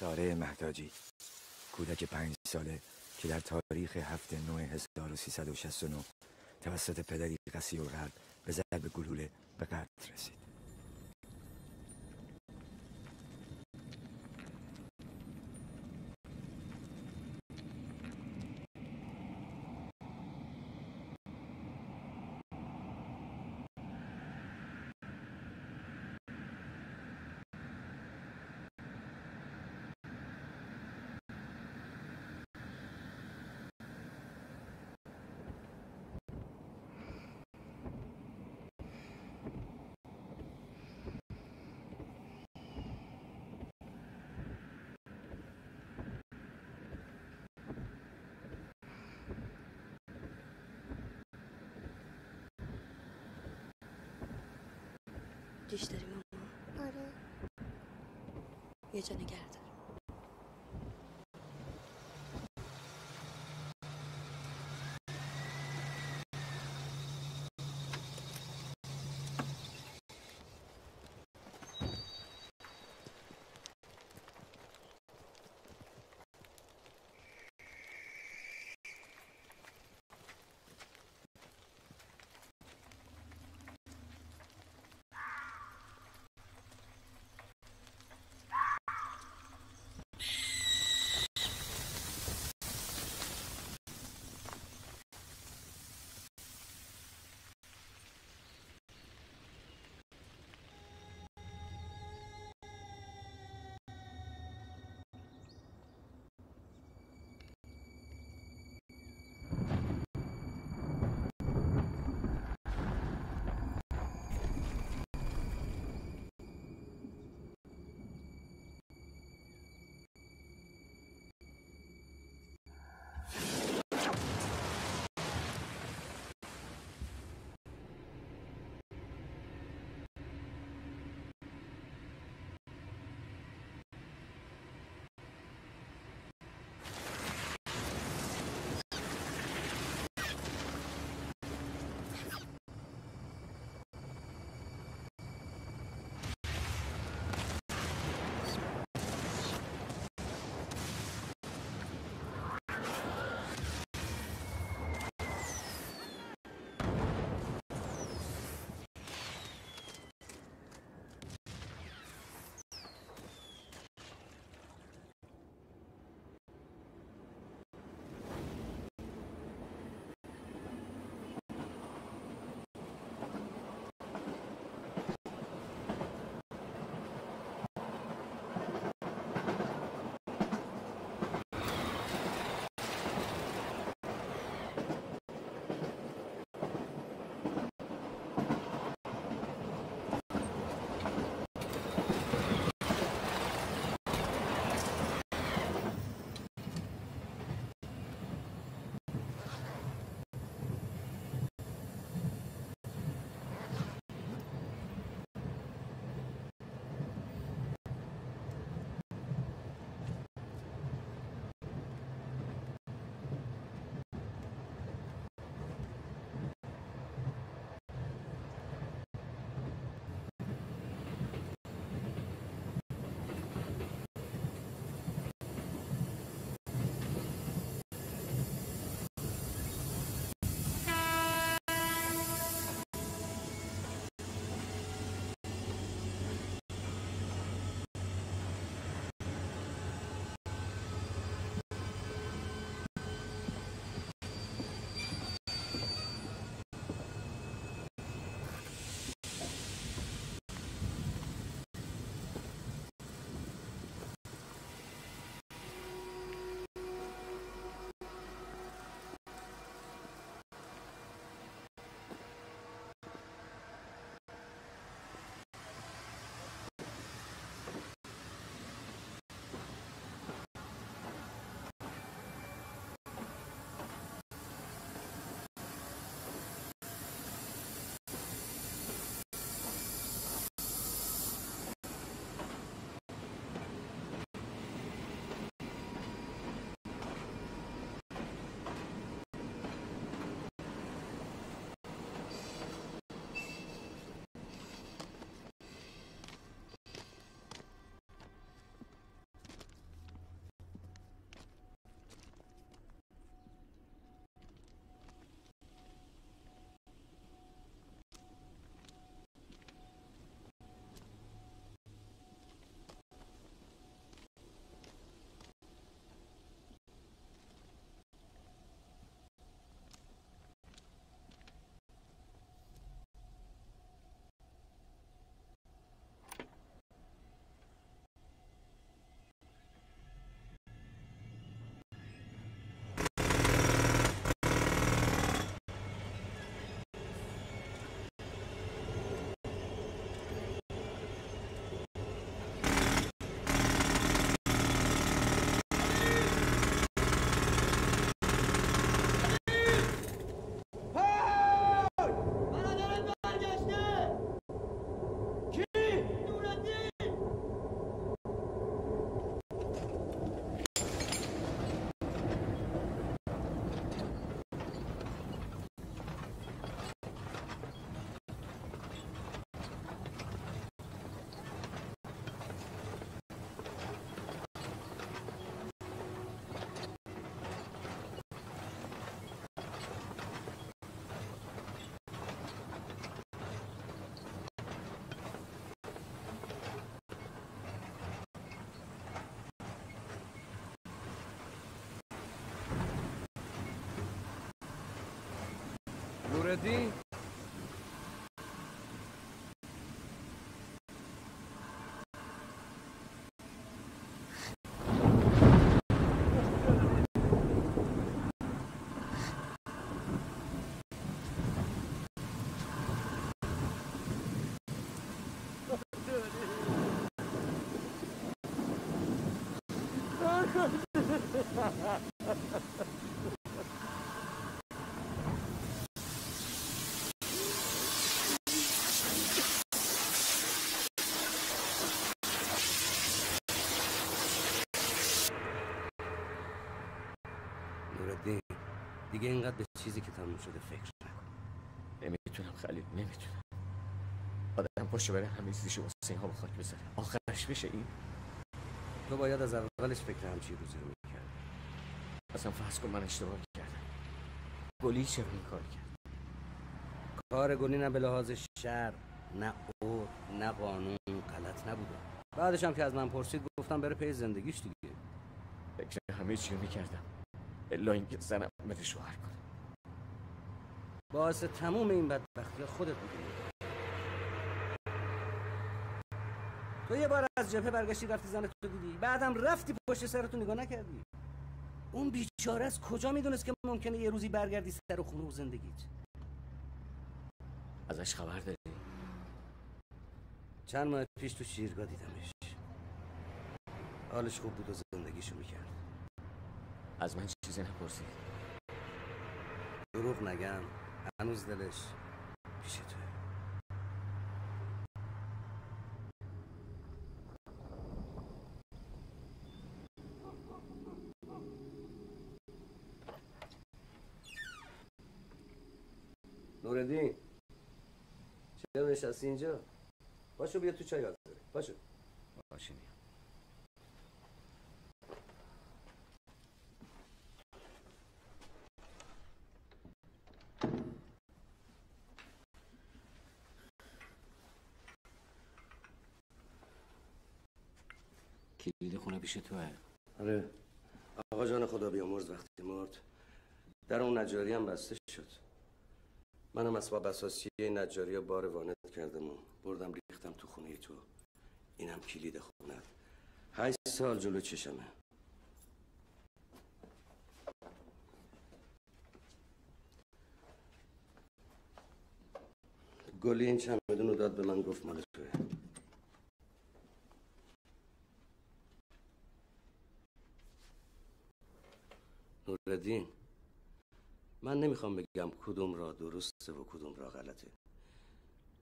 ساره مهداجی. کودک پنج ساله که در تاریخ هفته 9369 توسط پدری قسی و قلب به ضرب گلوله به قتل رسید. نوردین نوردین دیگه اینقدر به چیزی که تموم شده فکر نکن. نمی‌تونم خلیل نمی‌تونم. آدم پاشو بره همه چیزشو واسه اینها به خاک بذاره آخرش بشه این؟ تو باید از اولش فکر همچی روزی رو می‌کرد اصلا فرض کن من اشتباه کردم گلی چرا این کار کرد؟ کار گلی نه به لحاظ شر نه اور نه قانون غلط نبوده. بعدش هم که از من پرسید گفتم بره پی زندگیش دیگه. فکر همه چی رو می‌کردم. الا اینکه زنم بده شوهر کنه. باعث تموم این بدبختی خودت بودی تو یه بار از جبهه برگشتی رفتی زن تو دیدی. بعدم رفتی پشت سرتو نگاه نکردی. اون بیچاره از کجا می‌دونست که ممکنه یه روزی برگردی سر و خونه و زندگیت؟ ازش خبر داری چند ماه پیش تو شیرگاه دیدمش. حالش خوب بود و زندگیشو می‌کرد. از من چیزی نپرسید. دروغ نگم. هنوز دلش پیش توه. نوردین چرا نشستی اینجا؟ باشو بیا تو چای حاضره باشو باشه میام پیش توه. آره. آقا جان خدا بیامرز وقتی مرد. در اون نجاری هم بسته شد. منم اسباب اساسی نجاری ها بار وانت کردم و بردم ریختم تو خونه تو. اینم کلید خونه. هشت سال جلو چشمه. گلی این چمدون رو داد به من گفت مال توه. نوردین من نمی‌خوام بگم کدوم را درسته و کدوم را غلطه.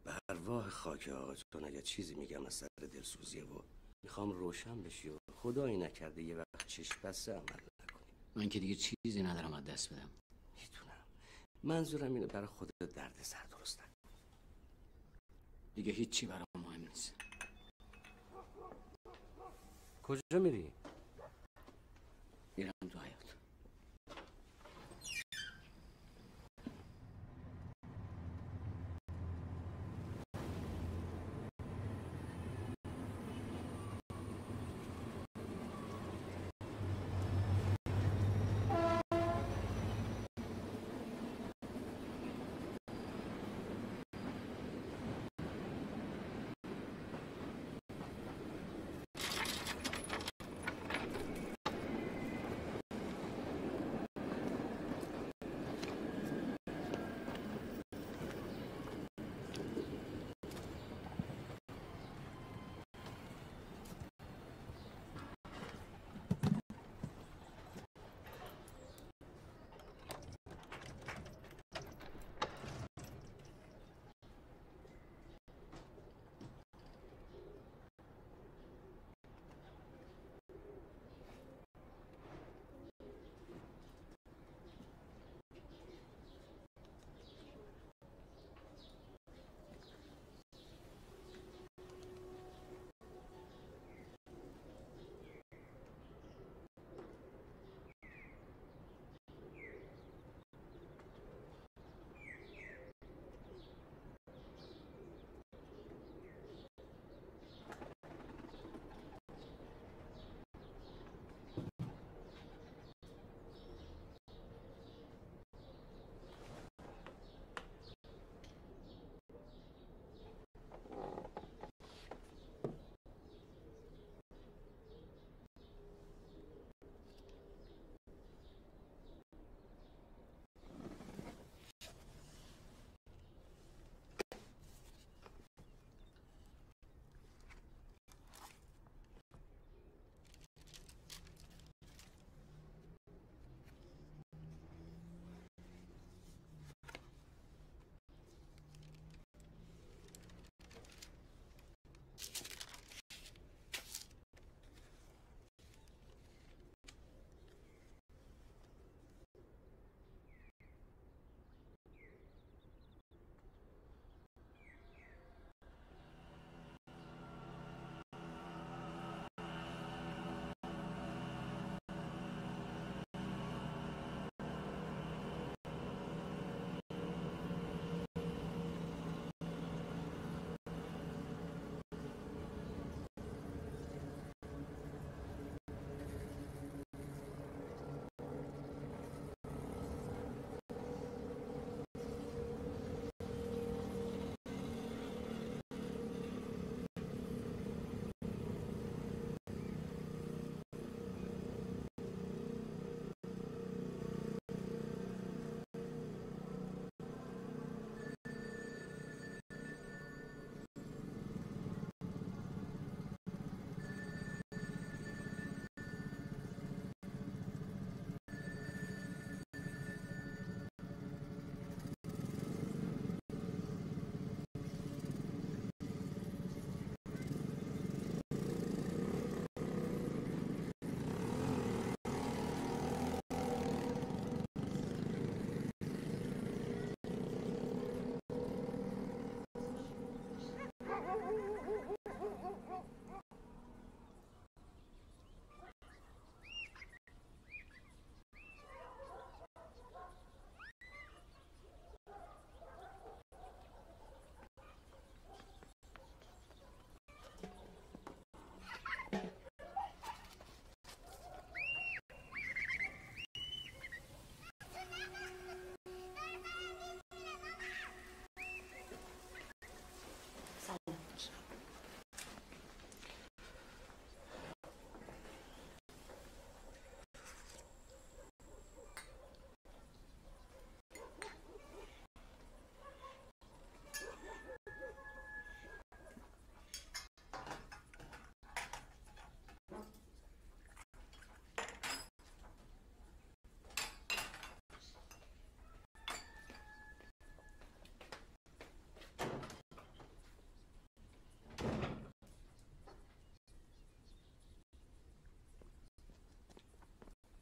به ارواح خاک آقا چون اگر چیزی میگم از سر دلسوزیه و می‌خوام روشن بشی و خدایی نکرده یه وقت چشم بسته عمل نکنی. من که دیگه چیزی ندارم از دست بدم. می‌تونم منظورم اینه برای خودت درد سر درست نکن. دیگه هیچی برام مهم نیست. کجا میری؟ میرم تو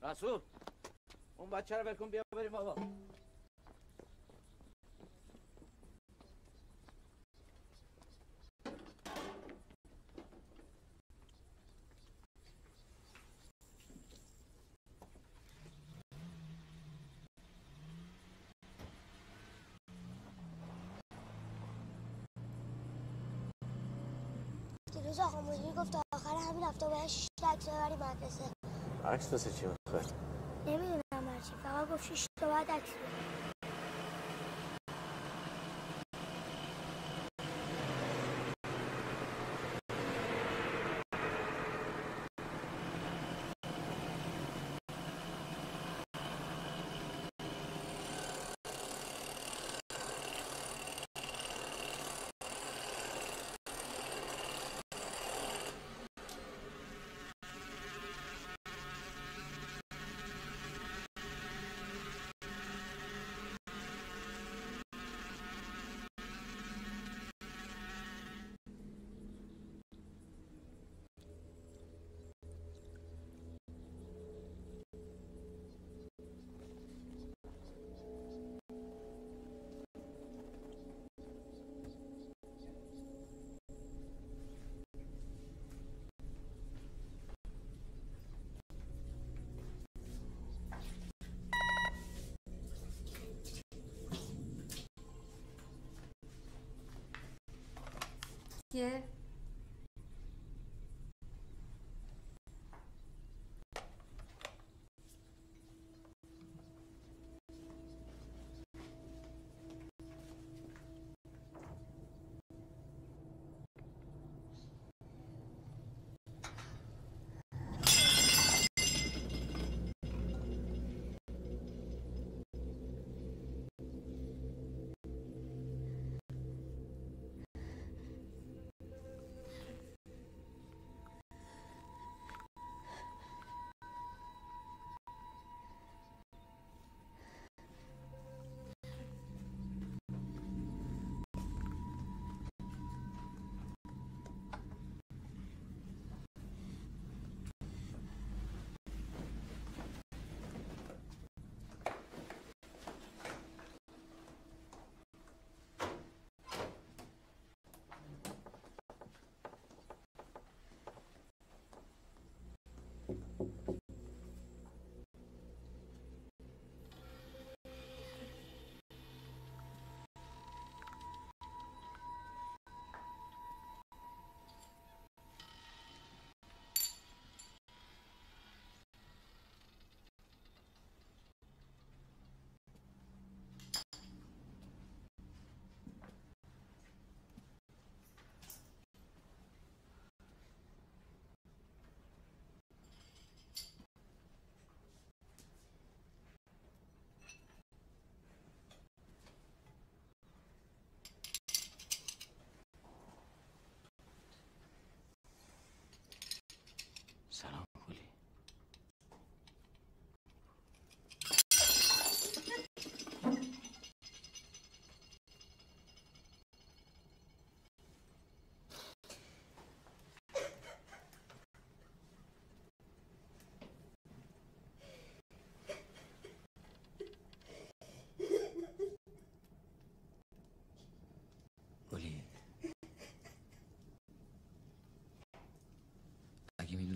رسول اون بچه رو بکن بیا بریم بابا دیروز آقا مدیر گفت تا آخر همین هفته باید شیش تا عکس ببری مدرسه عکس واسه چی می‌خوای؟ نمی‌دونم هرچی فقط گفت شیش تا باید عکس Yeah.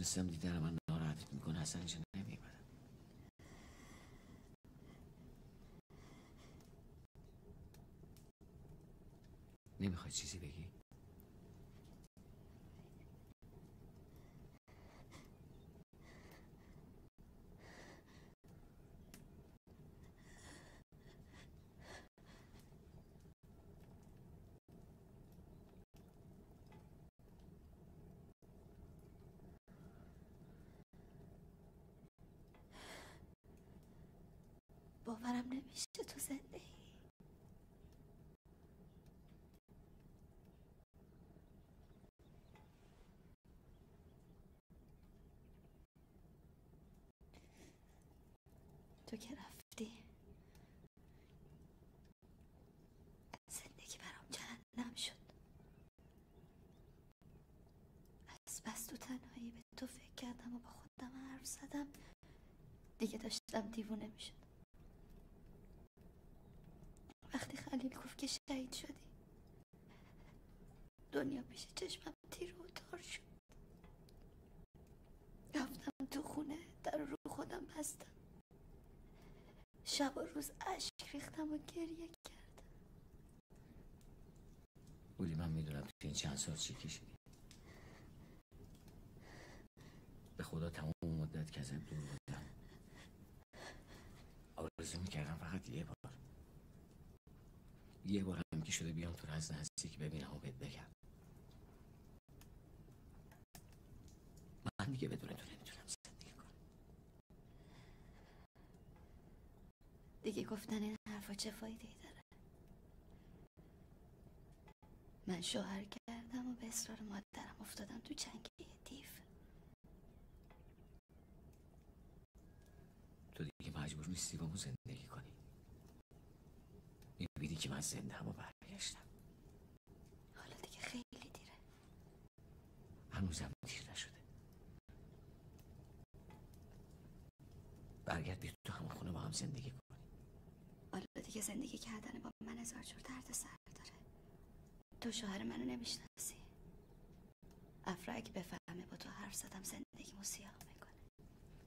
می‌دونستم دیدن من ناراحتت می‌کنه اصلا اینجا نمیمدم نمی‌خوای چیزی بگی؟ باورم نمیشه تو زنده ای تو که رفتی. زندگی برام جهنم شد. از بس تو تنهایی به تو فکر کردم و با خودم حرف زدم. دیگه داشتم دیوونه می‌شد. وقتی خلیل گفت که شهید شدی دنیا پیش چشمم تیر و تار شد. رفتم تو خونه در رو خودم بستم. شب و روز اشک ریختم و گریه کردم. ولی من می‌دونم تو این چند سال چی کشیدی. به خدا تمام مدت که ازت دور بودم. آرزو می‌کردم فقط یه بار. یه بار هم که شده بیام تو رو از نزدیک ببینم و بهت بگم. من دیگه بدون تو نمی‌تونم زندگی کنم دیگه گفتن این حرفا چه فایده ای داره؟ من شوهر کردم و به اصرار مادرم افتادم تو چنگه دیو. تو دیگه مجبور نیستی با زندگی کنی. می‌بینی که من زنده هم و برگشتم. حالا دیگه خیلی دیره. هنوزم دیر نشده. برگرد بیا تو همون خونه با هم زندگی کن. دیگه زندگی کردن با من هزار جور درد سر داره. تو شوهر منو نمی‌شناسی. افرا اگه بفهمه با تو حرف زدم زندگیمو سیاه می‌کنه.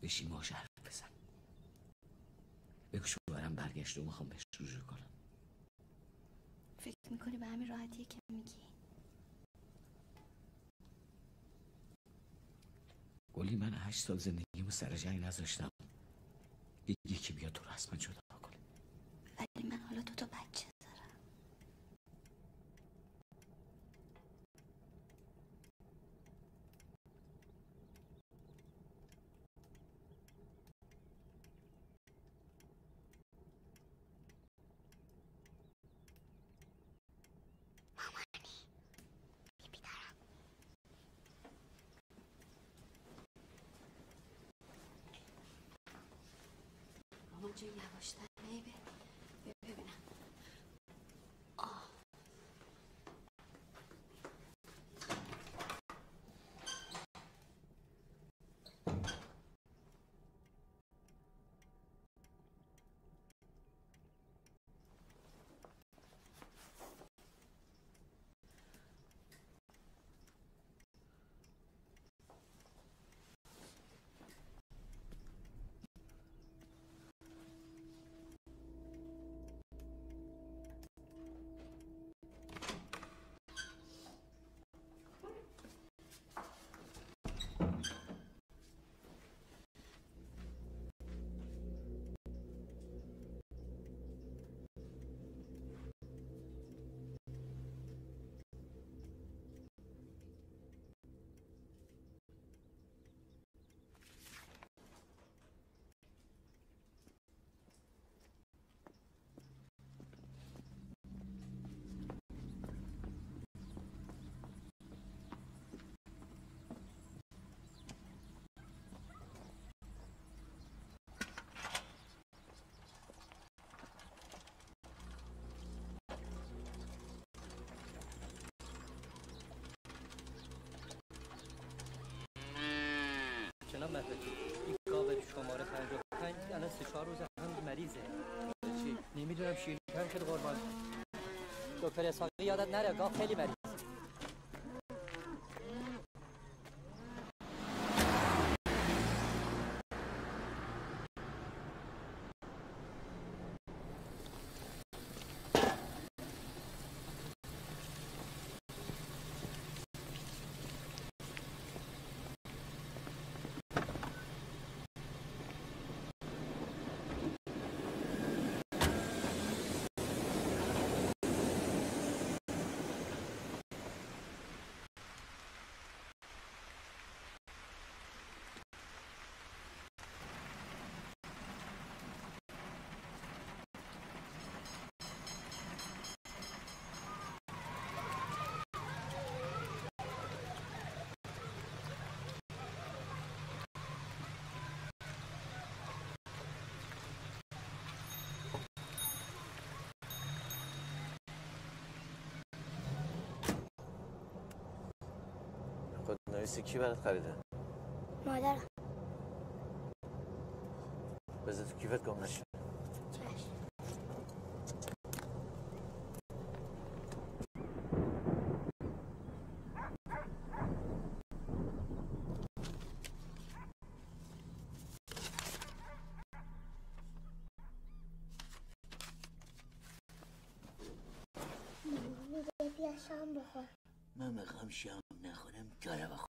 بشین باش حرف بزن. بگو شوهرم برگشته و می‌خوام بهش رجوع کنم. فکر می‌کنی به همین راحتیه که میگی؟ گلی من هشت سال زندگیمو سر جنگ نذاشتم. یکی یکی بیا تو رو از من جدا کنه. ولی من حالا تو تا بچه دارم مامان جون یواشتر بیبه بیا ببینم آه جناب مدرکی این گاو شماره 55 الان سه چهار روز هم مریضه. چی؟ نمی‌دونم شیرین کم شده قربان. دکتر اسحاقی یادت نره گاو خیلی مریض نویسی کی برات خریده؟ مادرم. بذار تو کیفت گم نشه. بیا شام بخور. من می‌خوام شام نخورم داره بخورم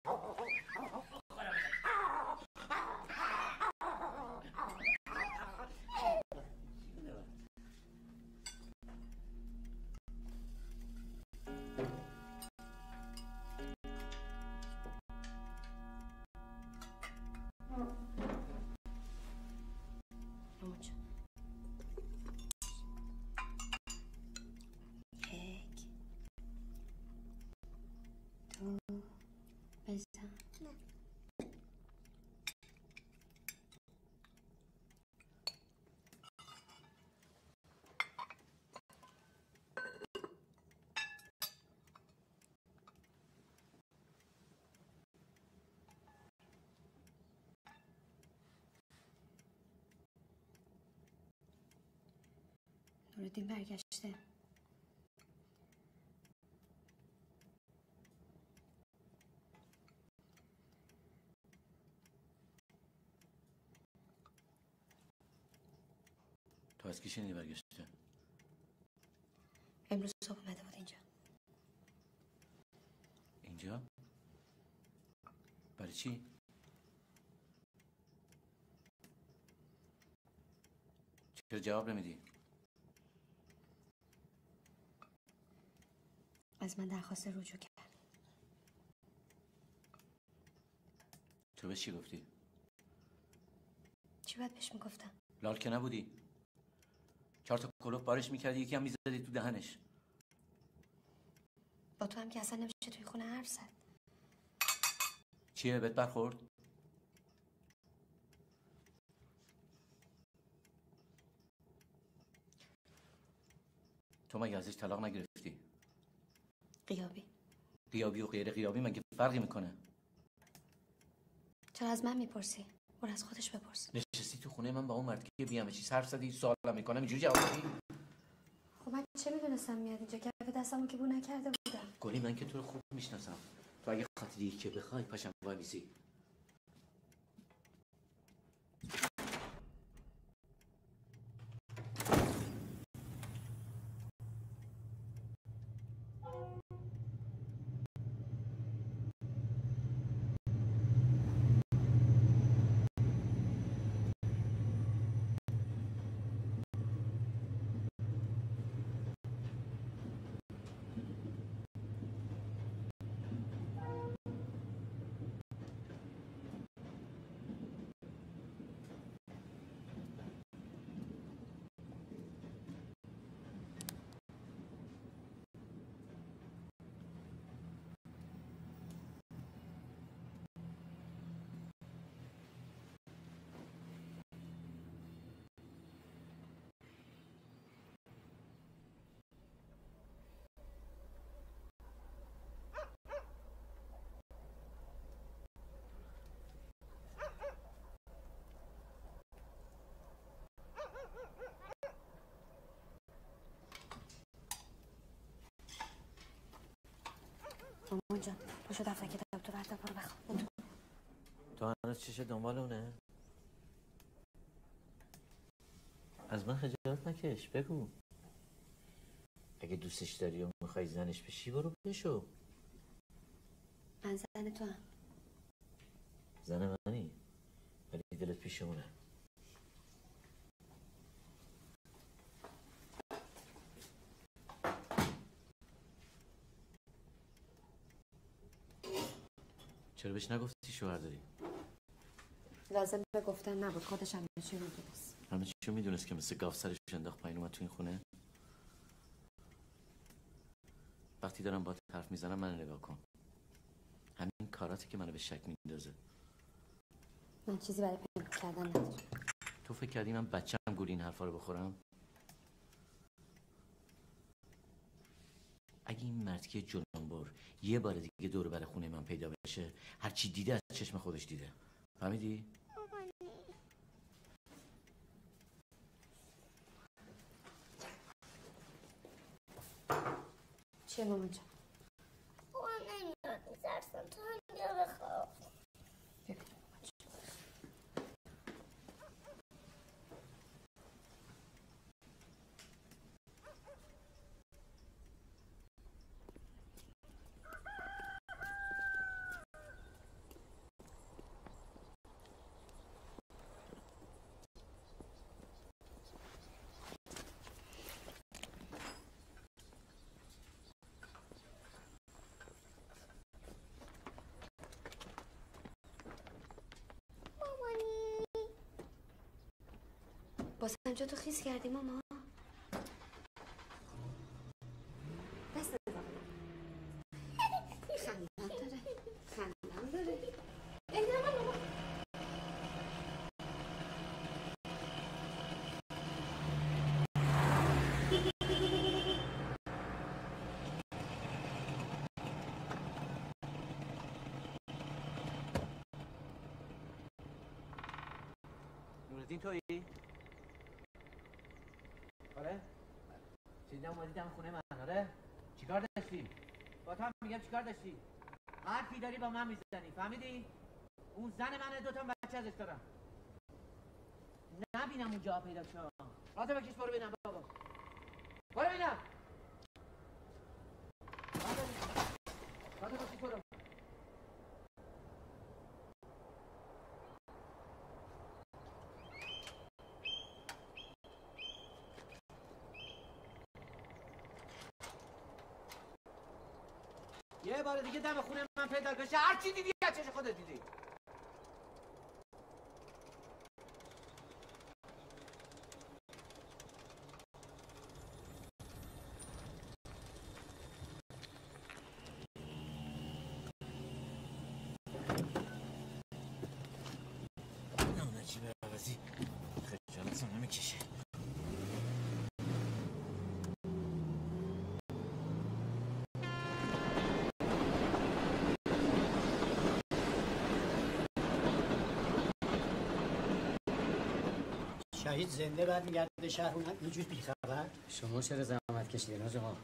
نورالدین برگشته. تو از کی شنیدی برگشته؟ امروز صبح اومده بود اینجا. اینجا؟ برای چی؟ چرا جواب نمیدی؟ از من درخواست رجوع کرد. تو به چی گفتی؟ چی باید بهش می‌گفتم؟ لال که نبودی. چهار تا کلوف بارش می‌کردی یکی هم می‌زدی تو دهنش. با تو هم که اصلا نمیشه توی خونه حرف زد. چیه؟ بهت برخورد؟ تو مگه ازش طلاق نگرفتی؟ قیابی. قیابی و غیر قیابی مگه فرقی می‌کنه؟ چرا از من می‌پرسی؟ برو از خودش بپرس. نشستی تو خونه من با اون مرد که بیام چی حرف زدی سوالم می‌کنم اینجوری جواب میدی؟ خب من چه می‌دونستم میاد اینجا؟ کف دستمو که بو نکرده بودم. گلی من که تو رو خوب می‌شناسم. تو اگه خاطری که بخوای پاشم وایسی مامان جان. پاشو دفتر کتاب تو بردار برو بخواب. تو. هنوز چش دنبال اونه؟ از من خجالت نکش بگو. اگه دوستش داری و می‌خوای زنش بشی برو بشو. من زن تو هم زن منی ولی دلت پیشمونه چرا بهش نگفتی شوهر داری لازم به گفتن نبود. خودش هم چی می‌دونست. همه چی می‌دونست که مثل گاف سرش انداخت پایین اومد تو این خونه؟ وقتی دارم با حرف می‌زنم من نگاه کن. همین کاراتی که منو به شک میندازه. من چیزی برای پنهان کردن ندارم. تو فکر کردی من بچم گول این حرفا رو بخورم؟ اگه این که جلنبر یه بار دیگه دور بر خونه من پیدا بشه هر چی دیده از چشم خودش دیده. فهمیدی؟ چیه مامان جان بابا نمیاد میترسم تو هم بیا بخواب ببین مامان جان. مامانی باز همجا تو خیز کردی ماما دست نزن خندم داره خندم داره نه نوردین تویی؟ آره؟ سیدم اومدی دم خونه من آره؟ چیکار داشتی؟ با تو هم میگم چیکار داشتی؟ حرفی داری با من می‌زنی فهمیدی؟ اون زن منه دوتا بچه ازش دارم نبینم اونجا پیدا شم راتو بکش برو ببینم بابا برو ببینم راتو بکش. راتو بکش برو یه بار دیگه دم خونه من پیدا بشه هر چی دیدی از چش خودت دیدی. نه چی به عوضی. خجالتم نمی‌کشه. شهید زنده برمیگرده شهر اونم اینجور بیخبر. شما چرا زحمت کشیدین آج آقا؟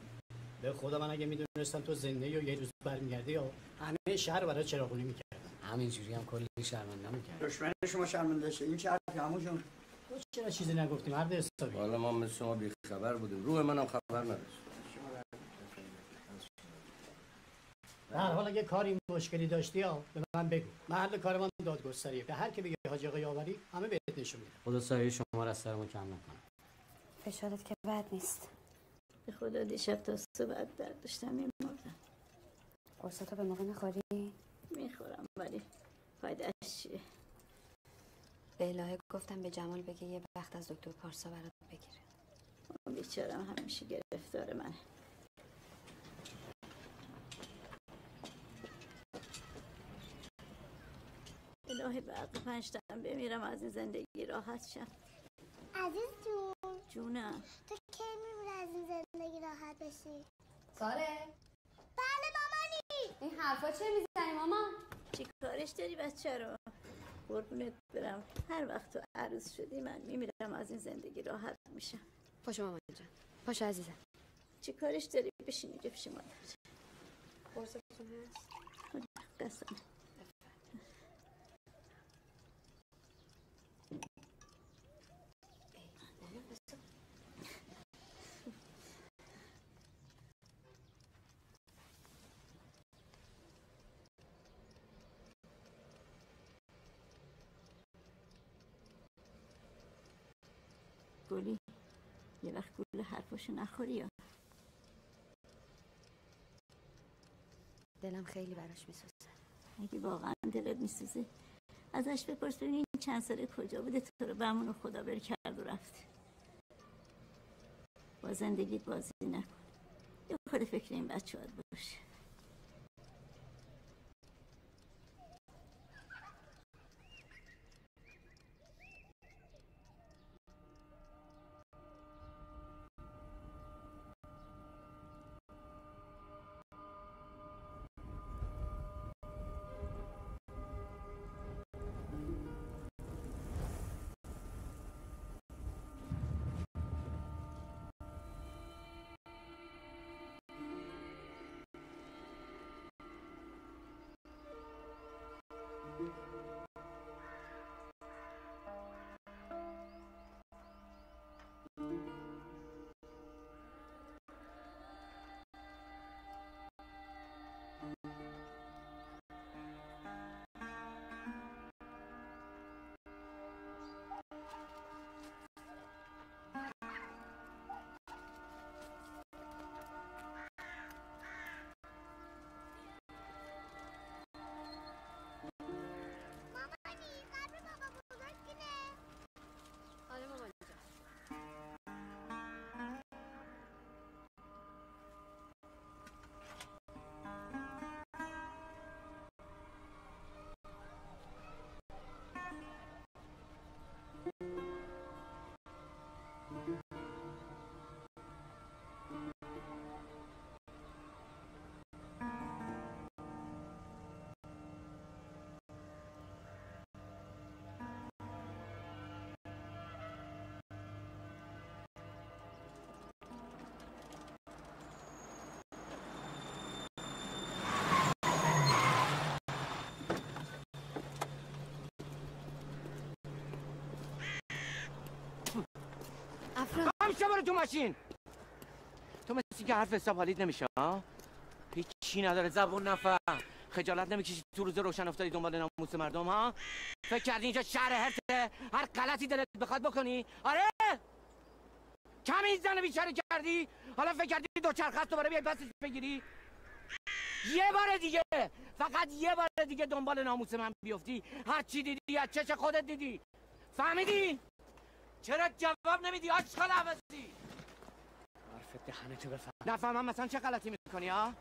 به خدا من اگه می‌دونستم تو زنده یا یه روز برمیگردی یا همه شهر برای چراغونی می‌کردم همینجوری هم کلی شرمنده می‌کرد دشمن شما شرمنده شه این حرفی عمو جون تو چرا چیزی نگفتی؟ مرد حسابی. حالا ما مثل شما بیخبر بودیم. روح منم خبر نداشت. به هر حال اگه کاری مشکلی داشتی یا به من بگو. محل کار من دادگستریه. به هر کی بگه حاج آقا یاوری همه بهت نشون میدم خدا سایه شما را از سرمون کم نکنه. فشارت که بد نیست. به خدا دیشب تا صبح از درد داشتم میمردم قرصاتو به موقع می‌خوری می‌خورم ولی فایدهش چیه؟ به الهه گفتم به جمال بگه یه وقت از دکتر پارسا برات بگیره. اون بیچارم همیشه گرفتار منه. الهی به عقل پنج تن بمیرم از این زندگی راحت شم. عزیز جون. جونم تو کی میمونه از این زندگی راحت بشی؟ ساره بله مامانی. این حرفا چه می‌زنی ماما؟ چی کارش داری بچه رو؟ قربونت برم. هر وقت تو عروس شدی من میمیرم از این زندگی راحت میشم. پاشو مامان جان. پاشو عزیزم. چی کارش داری؟ بشین اینجا پیش مادر قرصتون هست. قسم. گلی. یه وقت گل حرفاشو نخوری یا؟ دلم خیلی براش میسوزه. اگه واقعا دلت میسوزه ازش بپرس ببین این چند ساله کجا بوده تو رو بمون و خدا بر کرد و رفت. با زندگیت بازی نکن. یه خود فکر این بچه باشه برو تو ماشین. تو مثل که حرف حساب حالیت نمیشه ها هیچی نداره زبون نفهم. خجالت نمی‌کشی تو روز روشن افتادی دنبال ناموس مردم ها؟ فکر کردی اینجا شهر هرته هر غلطی دلت بخواد بکنی؟ آره؟ کمی زن بیچاره کردی؟ حالا فکر کردی دو چرخ دوباره بیای پسش بگیری؟ یه بار دیگه فقط یه بار دیگه دنبال ناموس من بیفتی. هر چی دیدی از چش خودت دیدی. فهمیدی؟ چرا جواب نمیدی آشغال عوضی؟ حرف دهنتو بفهم. نفهمم مثلا چه غلطی می‌کنی ها؟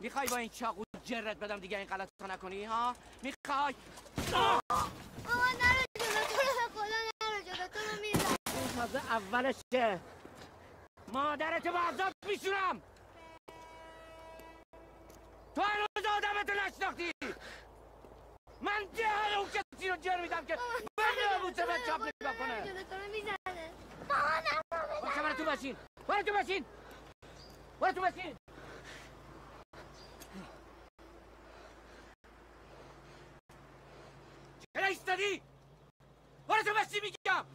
می‌خوای با این چاقو جرت بدم دیگه این غلط نکنی ها؟ می‌خوای. مامان نرو جلو تو رو به خدا نرو جلو تو رو میزن این تازه اولشه مادرت با عذاب میشونم تو هنوز آدمتو نشناختی. من ده اون کسی رو جر میدم که بده بوسه به چاپ نگاه کنه باشه برو تو ماشین برو تو ماشین برو تو ماشین چرا ایستادی؟ برو تو ماشین میگم.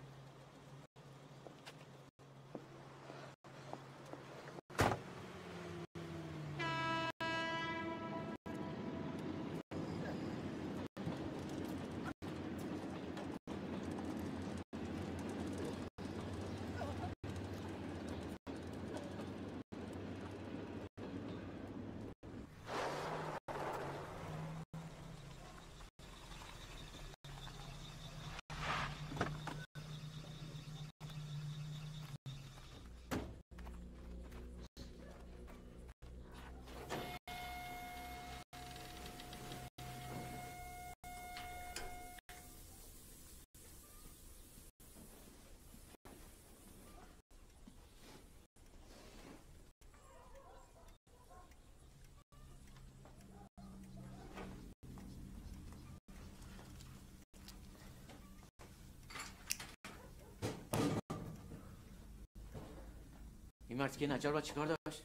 مرد که نجار با چیکار داشت؟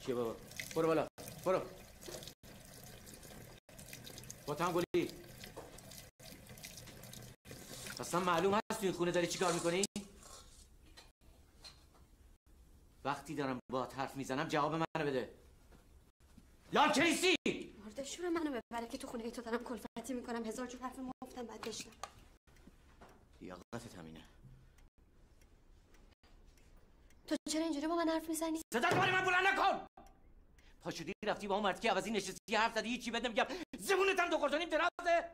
چیه بابا؟ برو بالا برو. با هم گلی. اصلا معلوم هست تو این خونه داری چیکار می‌کنی؟ وقتی دارم با حرف می‌زنم جواب منو بده. لام کیسی مرده شور منو ببره که تو خونه تو دارم کلفتی می‌کنم. هزار جور حرف مفتم باید بشنم لیاقتت همینه تو چرا اینجوری با من حرف می‌زنی؟ صدا رو من بلند نکن! پاشدی رفتی با اون مرد که عوضی نشستی حرف زدی هیچی بد نمیگم. زبونت هم دو قرصانیم درازه.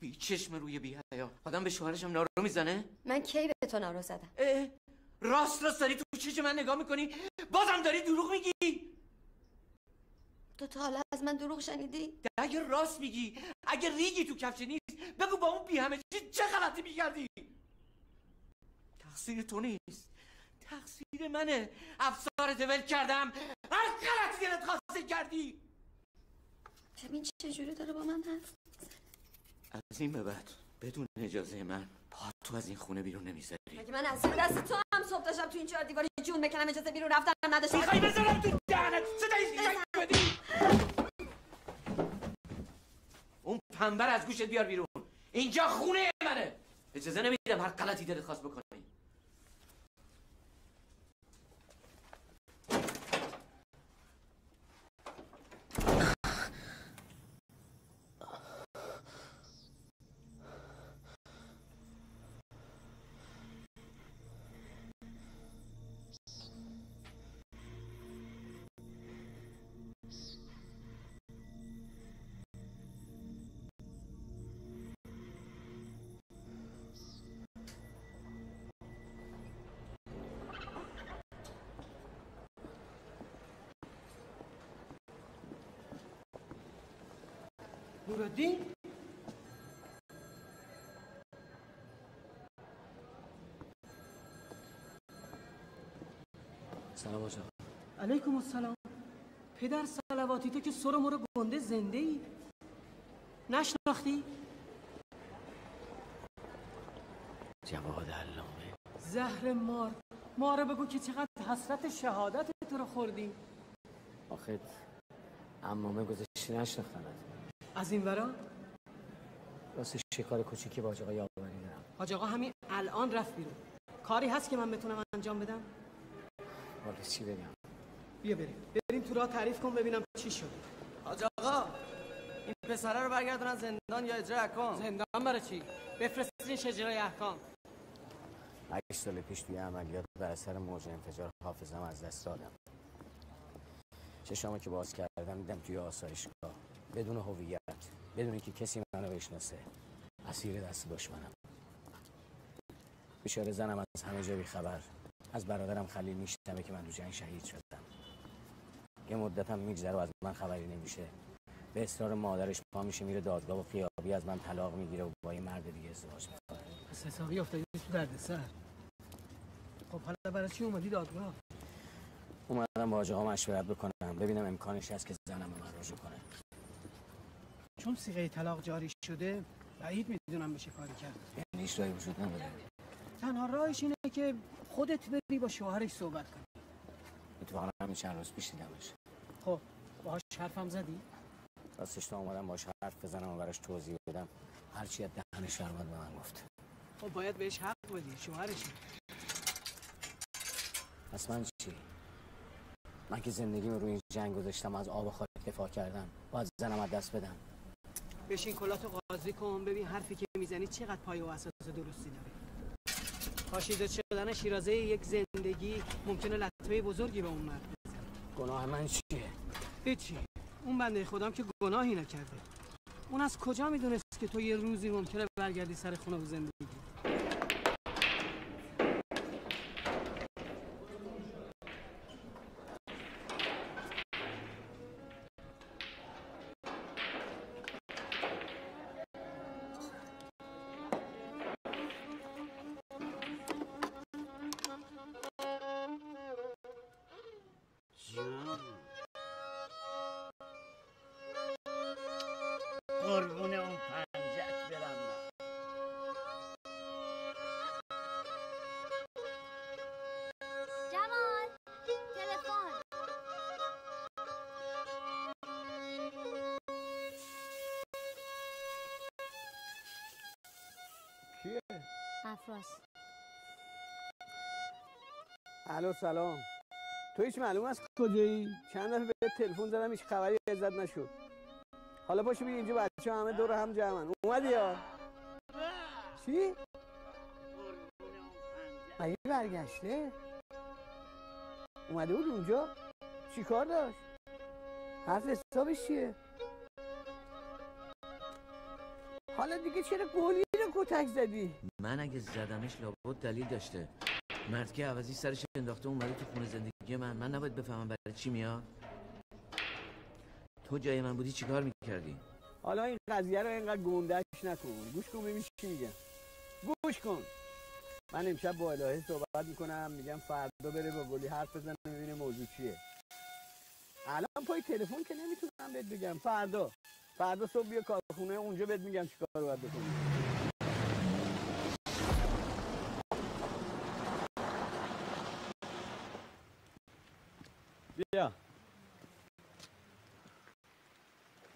بی چشم روی بی حیا. آدم به شوهرشم نارو می‌زنه؟ من کی به تو نارو زدم؟ اه راست راست داری تو چش من نگاه می‌کنی؟ بازم داری دروغ میگی. تو تا حالا از من دروغ شنیدی؟ اگه راست میگی. اگه ریگی تو کفش نیست بگو با اون بی همه چی چه غلطی می‌کردی؟ تقصیر تو نیست. تقصیر منه. افسار ول کردم. هر غلطی دلت خواسته کردی. ببین چجوری داره با من حرف از این به بعد بدون اجازه من پا تو از این خونه بیرون نمی‌ذاری. مگه من از دست تو هم صبح داشتم تو این چهار دیواری جون بکنم اجازه بیرون رفتن نداشتم؟ می‌خوای بذارم تو دهنت؟ صدای بدی؟ اون پنبر از گوشت بیار بیرون. اینجا خونه منه. اجازه نمیدم هر غلطی دلت خواست بکنی. نورالدین سلام آجا علیکم السلام پدر سلواتی تو که سر مرو گنده زنده ای نشناختی جواد علامه زهر مار ماره بگو که چقدر حسرت شهادت تو رو خوردیم آخه امامه گذاشتی نشناختنت از این ورا؟ راست شکار کوچیکی با آقا یاوری دارم. حاج آقا همین الان رفت بیرون. کاری هست که من بتونم انجام بدم؟ حالا چی بگم؟ بیا بریم. بریم تو راه تعریف کن ببینم چی شد. حاج آقا این پسره رو برگردونن زندان یا اجرا احکام؟ زندان برای چی؟ بفرستینش اجرای احکام. هشت سال پیش توی عملیات بر اثر موج انفجار حافظم از دست دادم. چشامو که باز کردم دیدم توی آسایشگاه. بدون هویت بدون اینکه کسی منو بشناسه اسیر دست دشمنم. بیچاره زنم از همه جا خبر از برادرم خلیل میشتمه که من تو جنگ شهید شدم. یه مدتم میگذره و از من خبری نمیشه. به اصرار مادرش پا میشه میره دادگاه و خیابی از من طلاق می‌گیره و با یه مرد دیگه ازدواج می‌کنه. پس حسابی افتادی تو درد سر خب حالا برای چی اومدی دادگاه؟ اومدم با آقا مشورت بکنم ببینم امکانش هست که زنم من رجوع کنه. چون سیغه طلاق جاری شده بعید می‌دونم بشه کاری کرد. یعنی هیچ راهی وجود نداره. تنها راهش اینه که خودت بری با شوهرش صحبت کنی. اتفاقا همین چند روز پیش دیدمش خب باهاش حرفم زدی؟ راستش تا اومدم باش حرف بزنم و براش توضیح بدم. هرچی از دهنش در به من گفت. خب باید بهش حق بدی شوهرشی پس من چی؟ من که زندگیم روی این جنگ گذاشتم از آب خاک دفاع کردم. باید زنم از دست بدم. بشین کلاتو قاضی کن. ببین حرفی که می‌زنی چقدر پایه و اساس درستی داره. پاشیده شدن شیرازه یک زندگی ممکنه لطمه بزرگی به اون مرد بزنه. گناه من چیه؟ هیچی. اون بنده خودم که گناهی نکرده. اون از کجا می‌دونست که تو یه روزی ممکنه برگردی سر خونه و زندگی الو سلام تو هیچ معلوم است کجایی؟ چند دفعه به تلفن زدم هیچ خبری ازت نشد حالا پاشو بیا اینجا بچه همه دور هم جمعن اومدی یا؟ چی؟ مگه برگشته؟ اومده بود اونجا؟ چی کار داشت؟ حرف حسابش چیه؟ حالا دیگه چرا گلی رو کتک زدی؟ من اگه زدمش لابد دلیل داشته مرد که عوضی سرش انداخته اومده تو خونه زندگی من. من نباید بفهمم برای چی میاد. تو جای من بودی چیکار می‌کردی؟ حالا این قضیه رو اینقدر گندش نکن. گوش کن ببین چی میگم گوش کن. من امشب با الهه صحبت می‌کنم. میگم فردا بره با گلی حرف بزنه ببینه موضوع چیه. الان پای تلفن که نمی‌تونم بهت بگم. فردا. فردا صبح بیا کارخونه اونجا بهت میگم چیکار باید بکنی. بیا.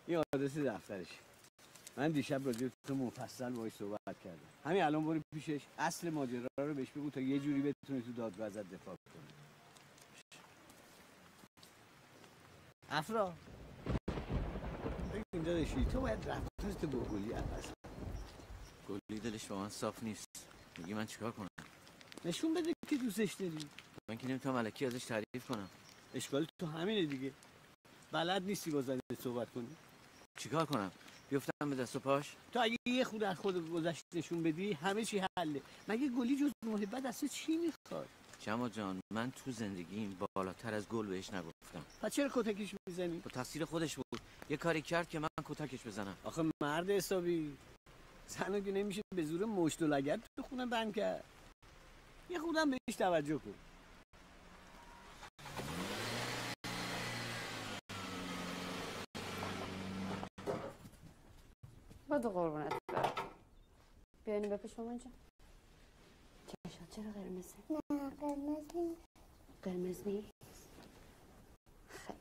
این آدرس دفترش. من دیشب راجع تو مفصل باهاش صحبت کردم. همین الان برو پیشش. اصل ماجرا رو بهش بگو تا یه جوری بتونه تو دادگاه ازت دفاع کنه. افرا. اینجا داشتی تو باید رفتارت با گلی عوض کنی. گلی دلش با من صاف نیست. میگی من چیکار کنم؟ نشون بده که دوستش داری. من که نمی‌تونم علکی ازش تعریف کنم. اشکال تو همینه دیگه. بلد نیستی با زنت صحبت کنی. چیکار کنم؟ بیفتم به دست و پاش؟ تو اگه یه خود از خود گذشته نشون بدی همه چی حله. مگه گلی جز محبت اصلا چی می‌خواد؟ جمال جان من تو زندگیم بالاتر از گل بهش نگفتم. پس چرا کتکش می‌زنی؟ با تقصیر خودش بود. یه کاری کرد که من کتکش بزنم. آخه مرد حسابی. زنو که نمیشه به زور مشت و لگد تو خونه بند کرد. یه خودم بهش توجه کن. بادو قربونت برم. بیانی بپش مامان جان. چشات چرا قرمزه نه قرمز نیست. قرمز نیست؟ خیلی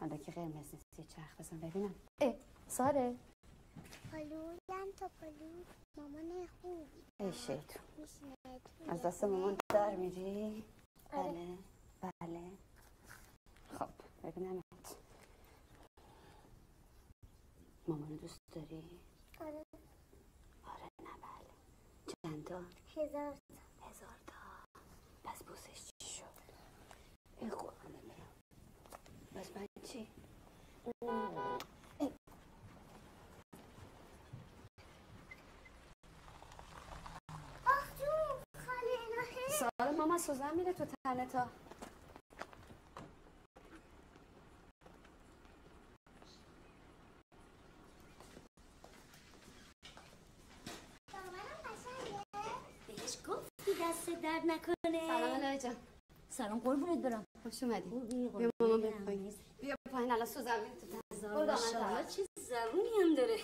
حالا که قرمز نیست یه چرخ بزن ببینم. اه ساره. توپالو یعنی توپالو مامان خوب ای شیطون میشینه. از دست مامان در میری؟ بله بله. خب ببینم مامان دوست داری؟ آره آره نه بله چند تا؟ هزار هزار تا پس بوسش چی شد؟ ای قرآن برم بس من چی؟ آخ جون خاله الهه سوال ماما سوزن میره تو تنه تا دامنم قشنگه بهش گفتی دست درد نکنه. سلام الهه جان سلام قربونت برم. خوش اومدی. بیا ماما بیا پایین. بیا پایین الان سوزن میره تو دامن. چه زبونی هم داره.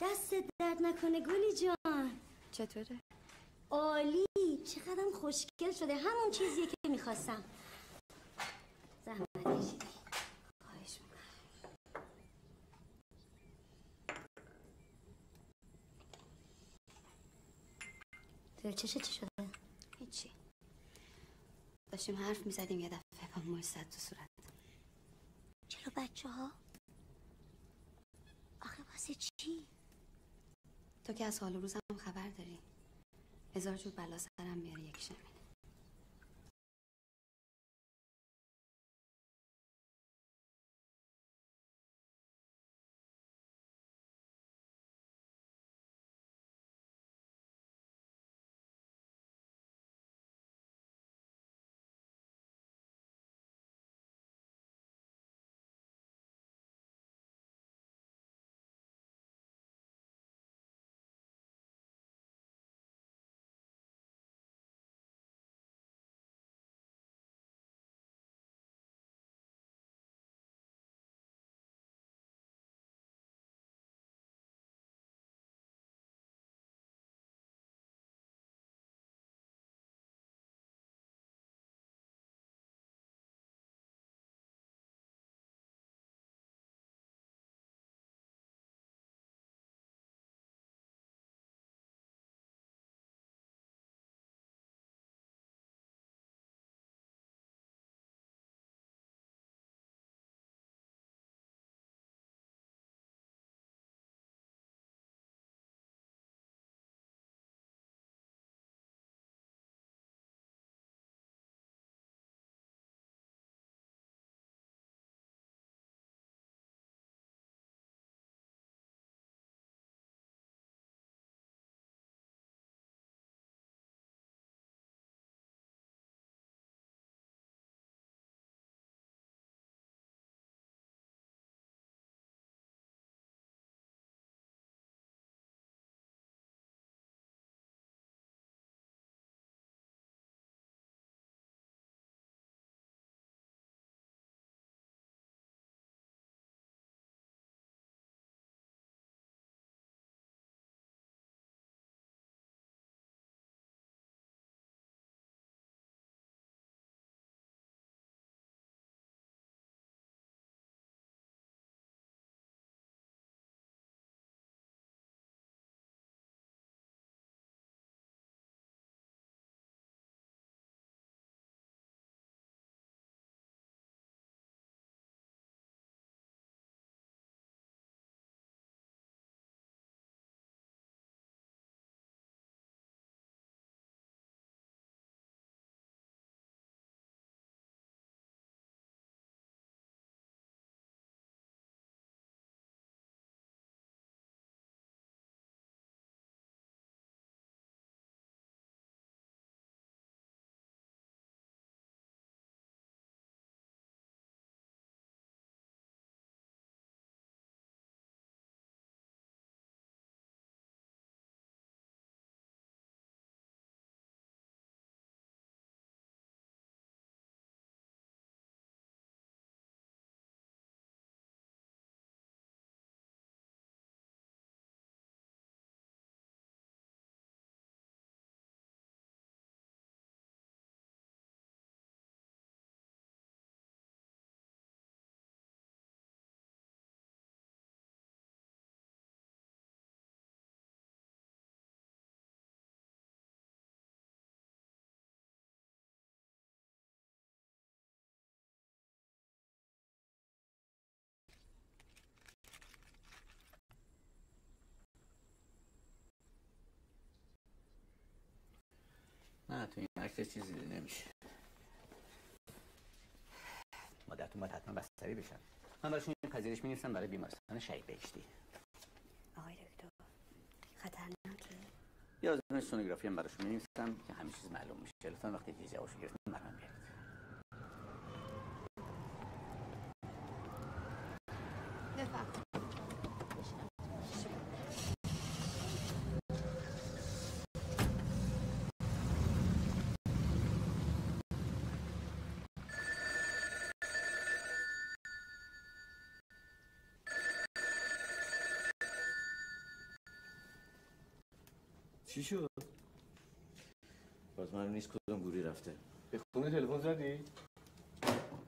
دست درد نکنه گلی جان. چطوره؟ عالی. چقدرم خوشگل شده. همون چیزیه که می‌خواستم زحمت کشیدی خواهش می‌کنم دلچشه چی شده؟ هیچی داشتیم حرف می‌زدیم یه دفعه با موی زد تو صورت چرا بچه ها؟ آخه واسه چی؟ تو که از حال و روزم خبر داری هزار جور بلا سرم میاره یک شمه نه تو این عکس چیزی دیده نمیشه. مادرتون باید حتما بستری بشن. من براشون یه پذیرش می برای بیمارستان شهید بهشتی. آقای دکتر خطرناکه. یه آزمون سونوگرافی هم براشون می که همه چیز معلوم میشه. لطفا وقتی که جوابشو گرفتین برام چی شد؟ باز من نیست کدوم گوری رفته. به خونه تلفن زدی؟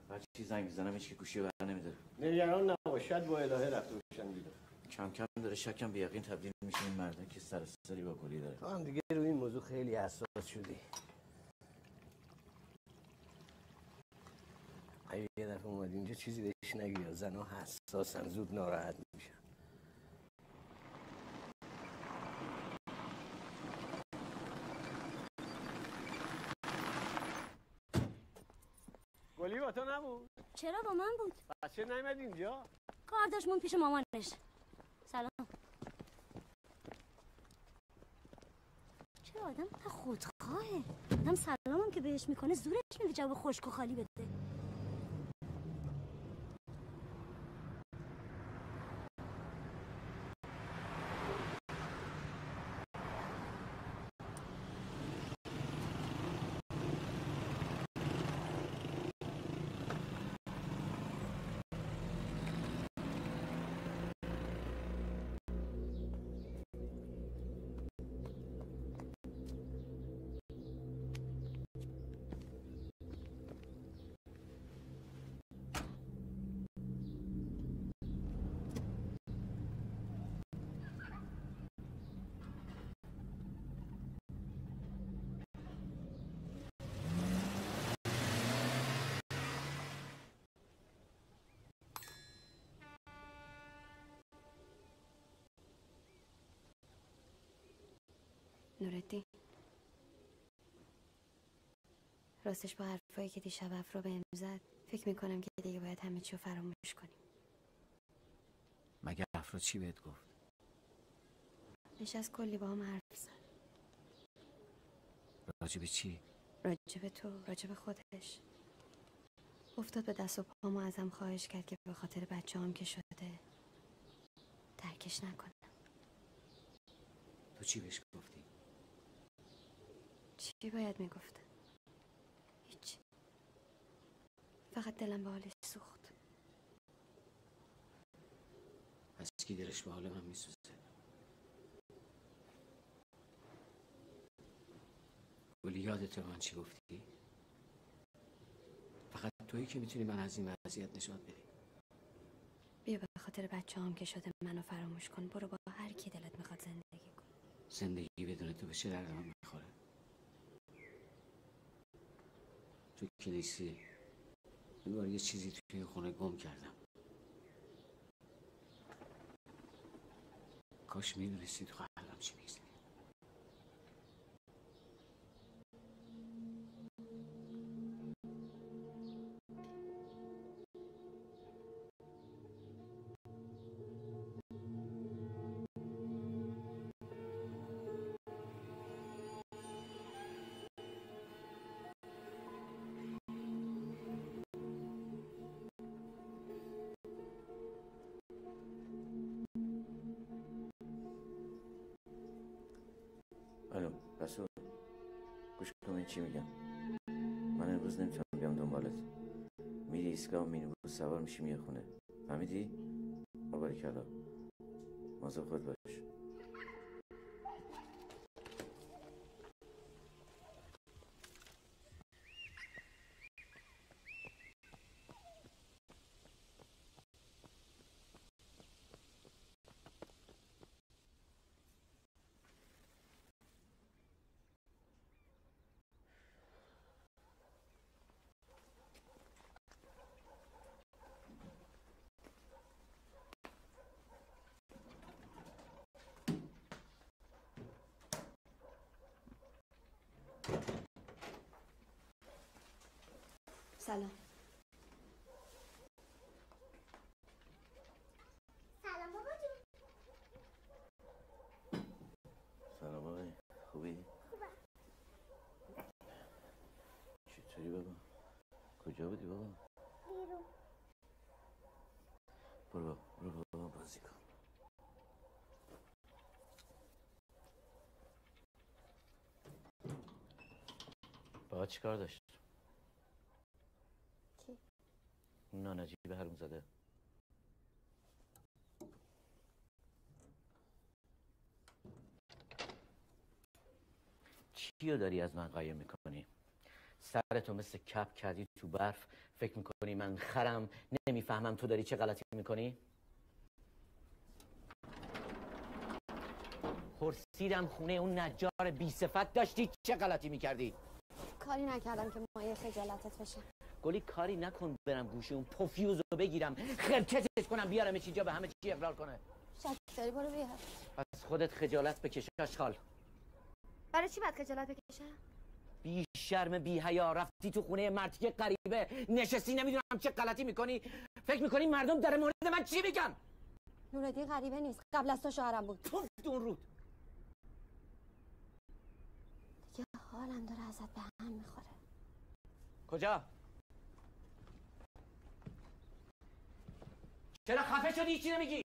هر چی زنگ زنم هیچ که گوشی بر نمیداره. نگران نباش شاید با الهه رفته باشن بیرون. کم کم داره شکم به یقین تبدیل میشه. این مرده که سر سری با گلی داره. تو هم دیگه روی این موضوع خیلی حساس شدی. اگه یه دفعه اومدی اینجا چیزی بهش نگی. یا زن ها حساسن زود ناراحت میشن گلی با تو نبود؟ چرا با من بود؟ بچه نیمد اینجا؟ کار داشت مون پیش مامانش. سلام. چرا آدم تا خودخواهه آدم سلامم که بهش می‌کنه زورش میده جواب خشک و خالی بده. نوردین راستش با حرفایی که دیشب افرا بهم زد فکر می‌کنم که دیگه باید همه چی رو فراموش کنیم. مگه افراد چی بهت گفت؟ نشست کلی با هم حرف زد. راجب چی؟ راجب تو راجب خودش. افتاد به دست و پامو ازم خواهش کرد که به خاطر بچه هم که شده ترکش نکنم. تو چی بهش گفتی؟ چی باید می‌گفتم هیچ. فقط دلم به حالش سوخت. از کی دلش به حال من میسوزه؟ گلی یادت من چی گفتی؟ فقط تویی که می‌تونی من از این وضعیت نشان بدی. بیا به خاطر بچه هم که شده منو فراموش کن. برو با هر کی دلت می‌خواد زندگی کن. زندگی بدون تو به چه درد من می‌خوره؟ تو کلیسی. انگار یه چیزی توی خونه گم کردم. کاش می‌دونستی تو چی میگذره چی میگم؟ من امروز نمی‌تونم بیام دنبالت. میری ایستگاه مینیبوس سوار میشی میای خونه. فهمیدی؟ کلا. مازه خود باش. سلام سلام بابا جون سلام آقای خوبی؟ خوبه چطوری بابا؟ کجا بودی بابا؟ بیرون برو برو بابا بازی کن بابا چی کار داشت؟ کی؟ اون نانجیب حروم زده چیو داری از من قایم می‌کنی؟ سرتو مثل کپ کردی تو برف فکر می‌کنی من خرم نمی‌فهمم تو داری چه غلطی می‌کنی؟ پرسیدم خونه اون نجار بی صفت داشتی چه غلطی می‌کردی؟ کاری نکردم که مایه خجالتت بشه گلی کاری نکن برم گوشه اون پوفیوز رو بگیرم خرکتش کنم بیارمش اینجا به همه چی اقرار کنه. شک داری برو بیار پس خودت خجالت بکش آشغال. برای چی باید خجالت بکشم؟ بی شرم بی حیا رفتی تو خونه مردی غریبه. نشستی نمی‌دونم چه غلطی می‌کنی. فکر می‌کنی مردم در مورد من چی میگن؟ نوردین غریبه نیست. قبل از تو شوهرم بود. توف دون رود. دیگه حالم داره ازت به هم می‌خوره. کجا؟ چرا خفه شدی؟ هیچی نمیگی.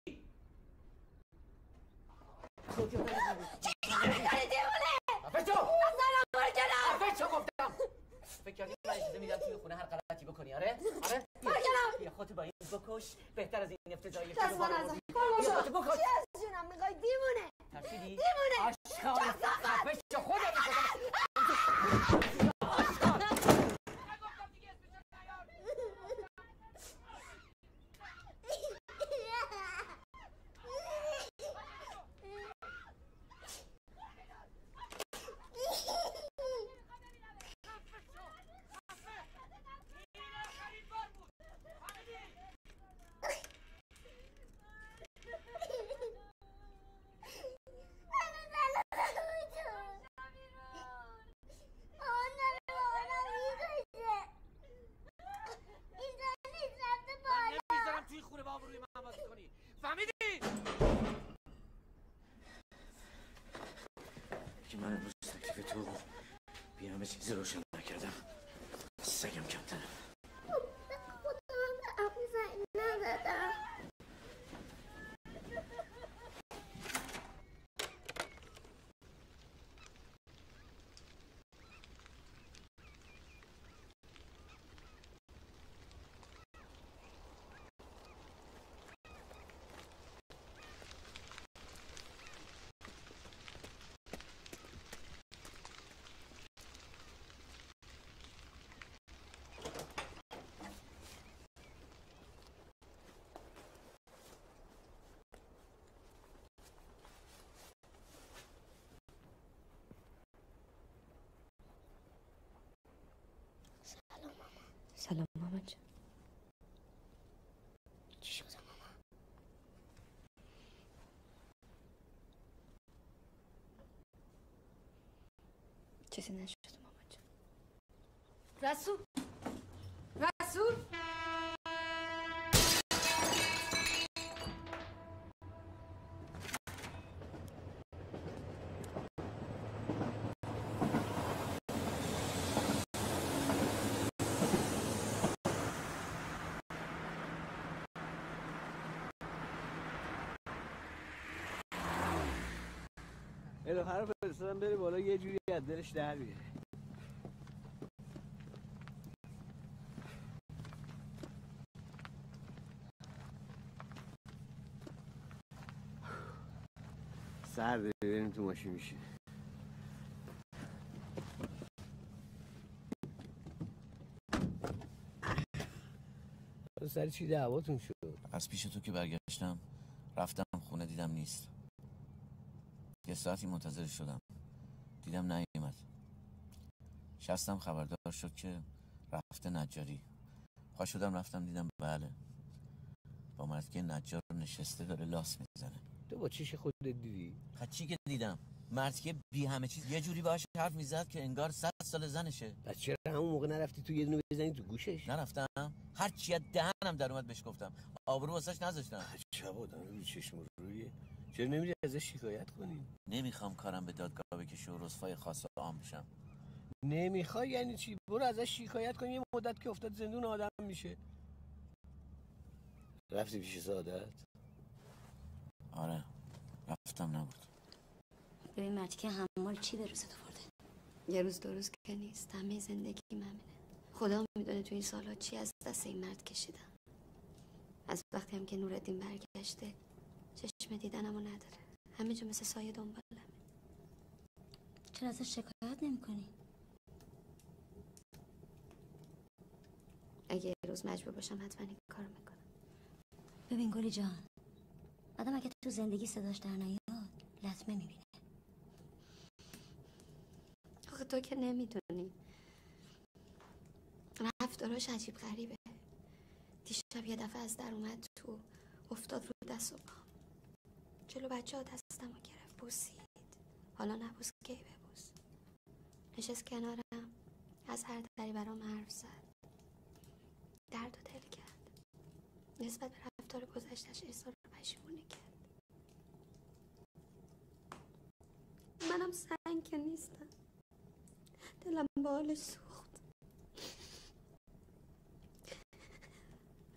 کجا داری داری دیوونه خفه شو. مثلا برو کنم خفه شو گفتم. فکر کردی من اجازه میدم توی خونه هر غلطی بکنی آره؟ آره؟ برو کنم بیا خودتو با این بکش. بهتر از این افتضاحی ازم بیا خودتو بکش. چی از جونم؟ می‌خوای دیوونه؟ ترسیدی؟ دیوونه. آشغال خفه شو خودم من نمی‌ذارم توی خونه با آبروی من بازی کنی فهمیدی که من امروز تکلیف تو بیا همه چیزی روشن نکردم سگم کمتره سلام مامان جان چی شده ماما چیزی نشد مامان رو فرستادم بره بالا یه جوری از دلش در بیاره سرده بریم تو ماشین میشه سر چی دعواتون شد؟ از پیش تو که برگشتم رفتم خونه دیدم نیست. یه ساعتی منتظر شدم. دیدم نیومد. شستم خبردار شد که رفته نجاری. پا شدم رفتم دیدم بله. با مرد که نجار نشسته داره لاس می‌زنه. تو با چیش خودت دیدی؟ خب چی که دیدم؟ مرد که بی همه چیز. یه جوری باهاش حرف می‌زد که انگار صد سال زنشه. پس چرا همون موقع نرفتی تو یه دونه بزنی تو گوشش؟ نرفتم. هر چی از دهنم در اومد بهش گفتم. آبرو واسش نذاشتم. عجب آدم رو چشم رویه چرا نمیری ازش شکایت کنی؟ نمی‌خوام کارم به دادگاه بکشه و رسوای خاص عام بشم. نمی‌خوای یعنی چی؟ برو ازش شکایت کن یه مدت که افتاد زندون آدم میشه. رفتی پیش سعادت؟ آره رفتم نبود. ببین مرتی که حمال چی به روزت آورده یه روز دو روز که نیست همه زندگی همینه خدا می‌دونه تو این سالا چی از دست این مرد کشیدم. از وقتی هم که نورالدین برگشته چشم دیدنمو نداره. همه جا مثل سایه دنبالم چرا ازش شکایت نمی کنی؟ اگه یه روز مجبور باشم حتما این کارو می‌کنم. ببین گلی جان آدم اگه تو زندگی صداش در نیاد لطمه می‌بینه. آخه تو که نمی‌دونی. رفتاراش عجیب غریبه. دیشب یه دفعه از در اومد تو افتاد رو دست و پا. جلو بچه ها دستم رو گرفت بوسید. حالا نبوس کی ببوس. نشست کنارم. از هر دری برام حرف زد. درد و دل کرد. نسبت به رفتار گذشتش احساس پشیمونی کرد. منم سنگ که نیستم. دلم به حالش سوخت.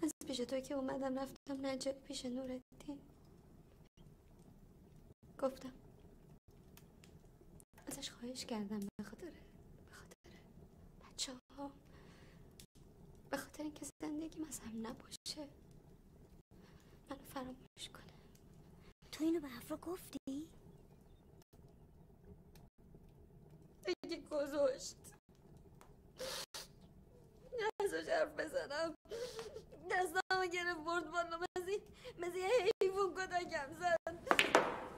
از پیش تو که اومدم رفتم نجای پیش نورالدین. گفتم. ازش خواهش کردم به خاطر به خاطر بچه ها به خاطر اینکه زندگی هم نباشه منو فراموش کنه. تو اینو به افرا گفتی؟ اگه گذاشت. ازش حرف بزنم. دستامو گرفت برد بالا مزی مزی حیوان کتکم زد.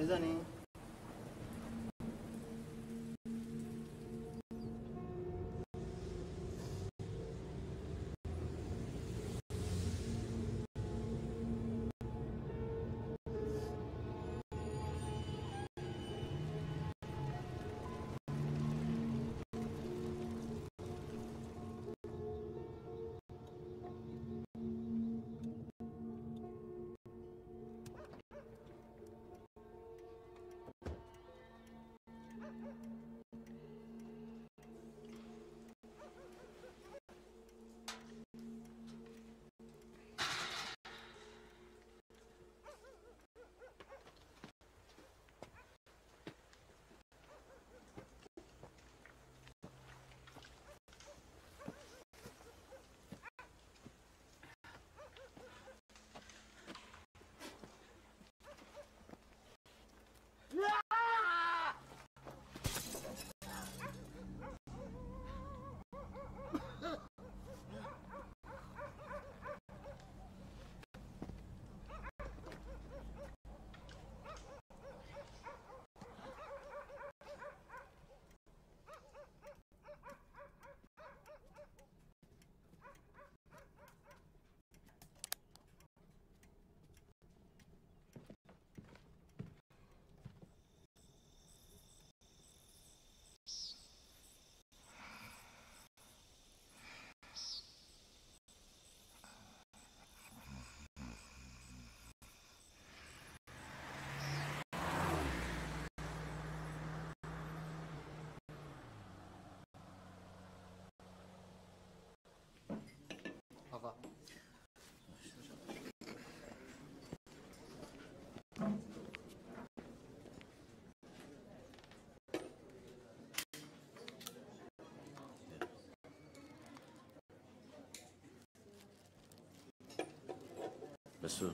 بزنی؟ بسو.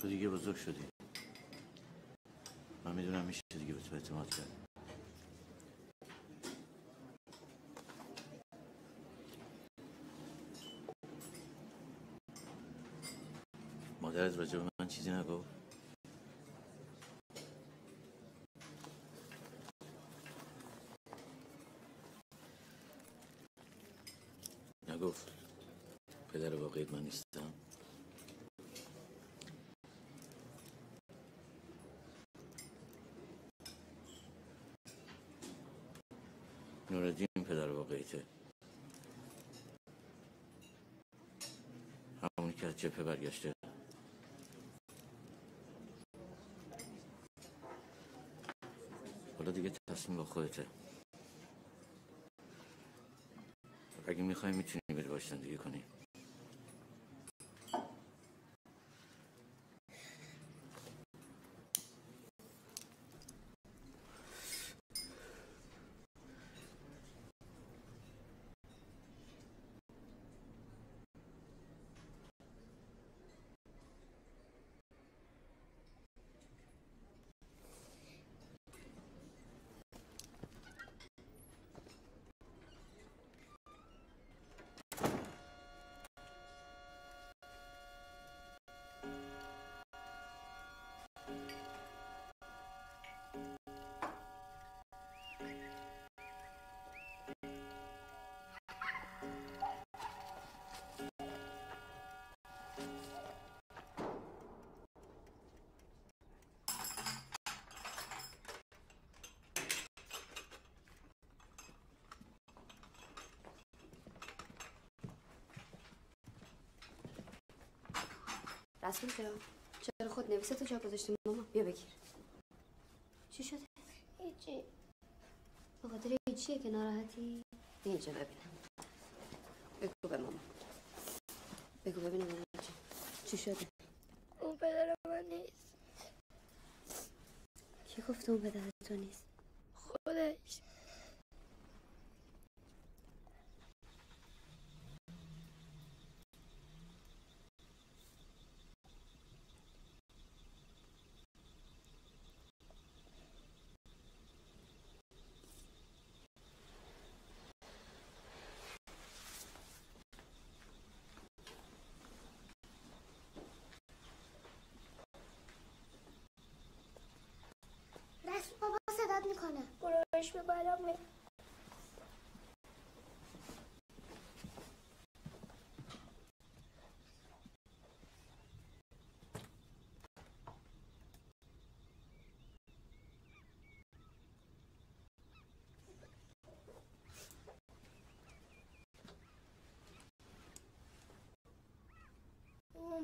تو دیگه بزرگ شدی. من می‌دونم میشه دیگه به تو اعتماد کرد. مادرت راجع به من چیزی نگفت نگفت پدر واقعیت من نیستم نوردین پدر واقعیته. همونی که از جبهه برگشته. حالا دیگه تصمیم با خودته. اگه می‌خوای می‌تونی بری باش زندگی کنی. رسول جان چرا خود نویسه تو جا گذاشتی ماما؟ بیا بگیر. چی شده؟ هیچی. به خاطر چیه که ناراحتی؟ اینجا ببینم. بگو به ماما. بگو ببینم ماما. چی شده. اون پدر من نیست. کی گفته اون پدر تو نیست خودش رسم بابا صدات می‌کنه به بالا می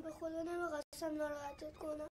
به خدا نمی‌خواستم ناراحتت کنم.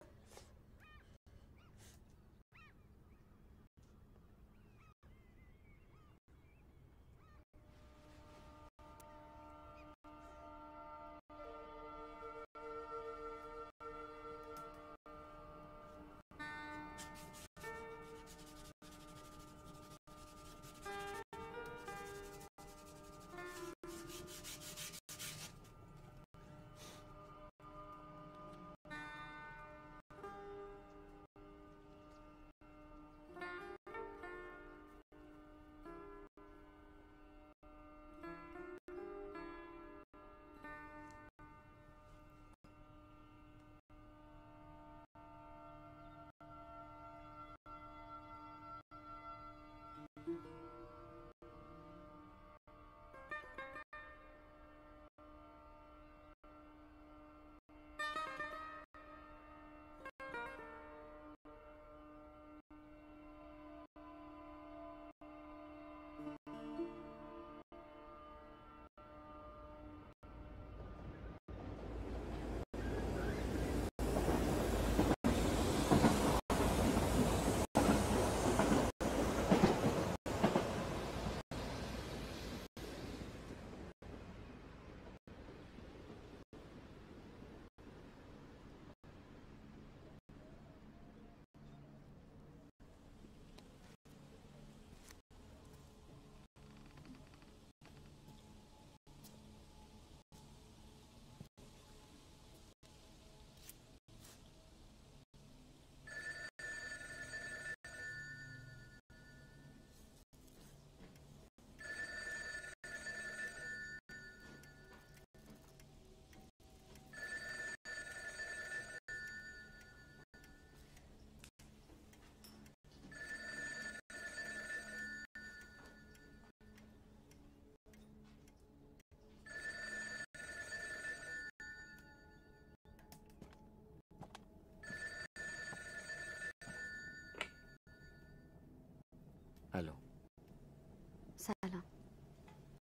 سلام.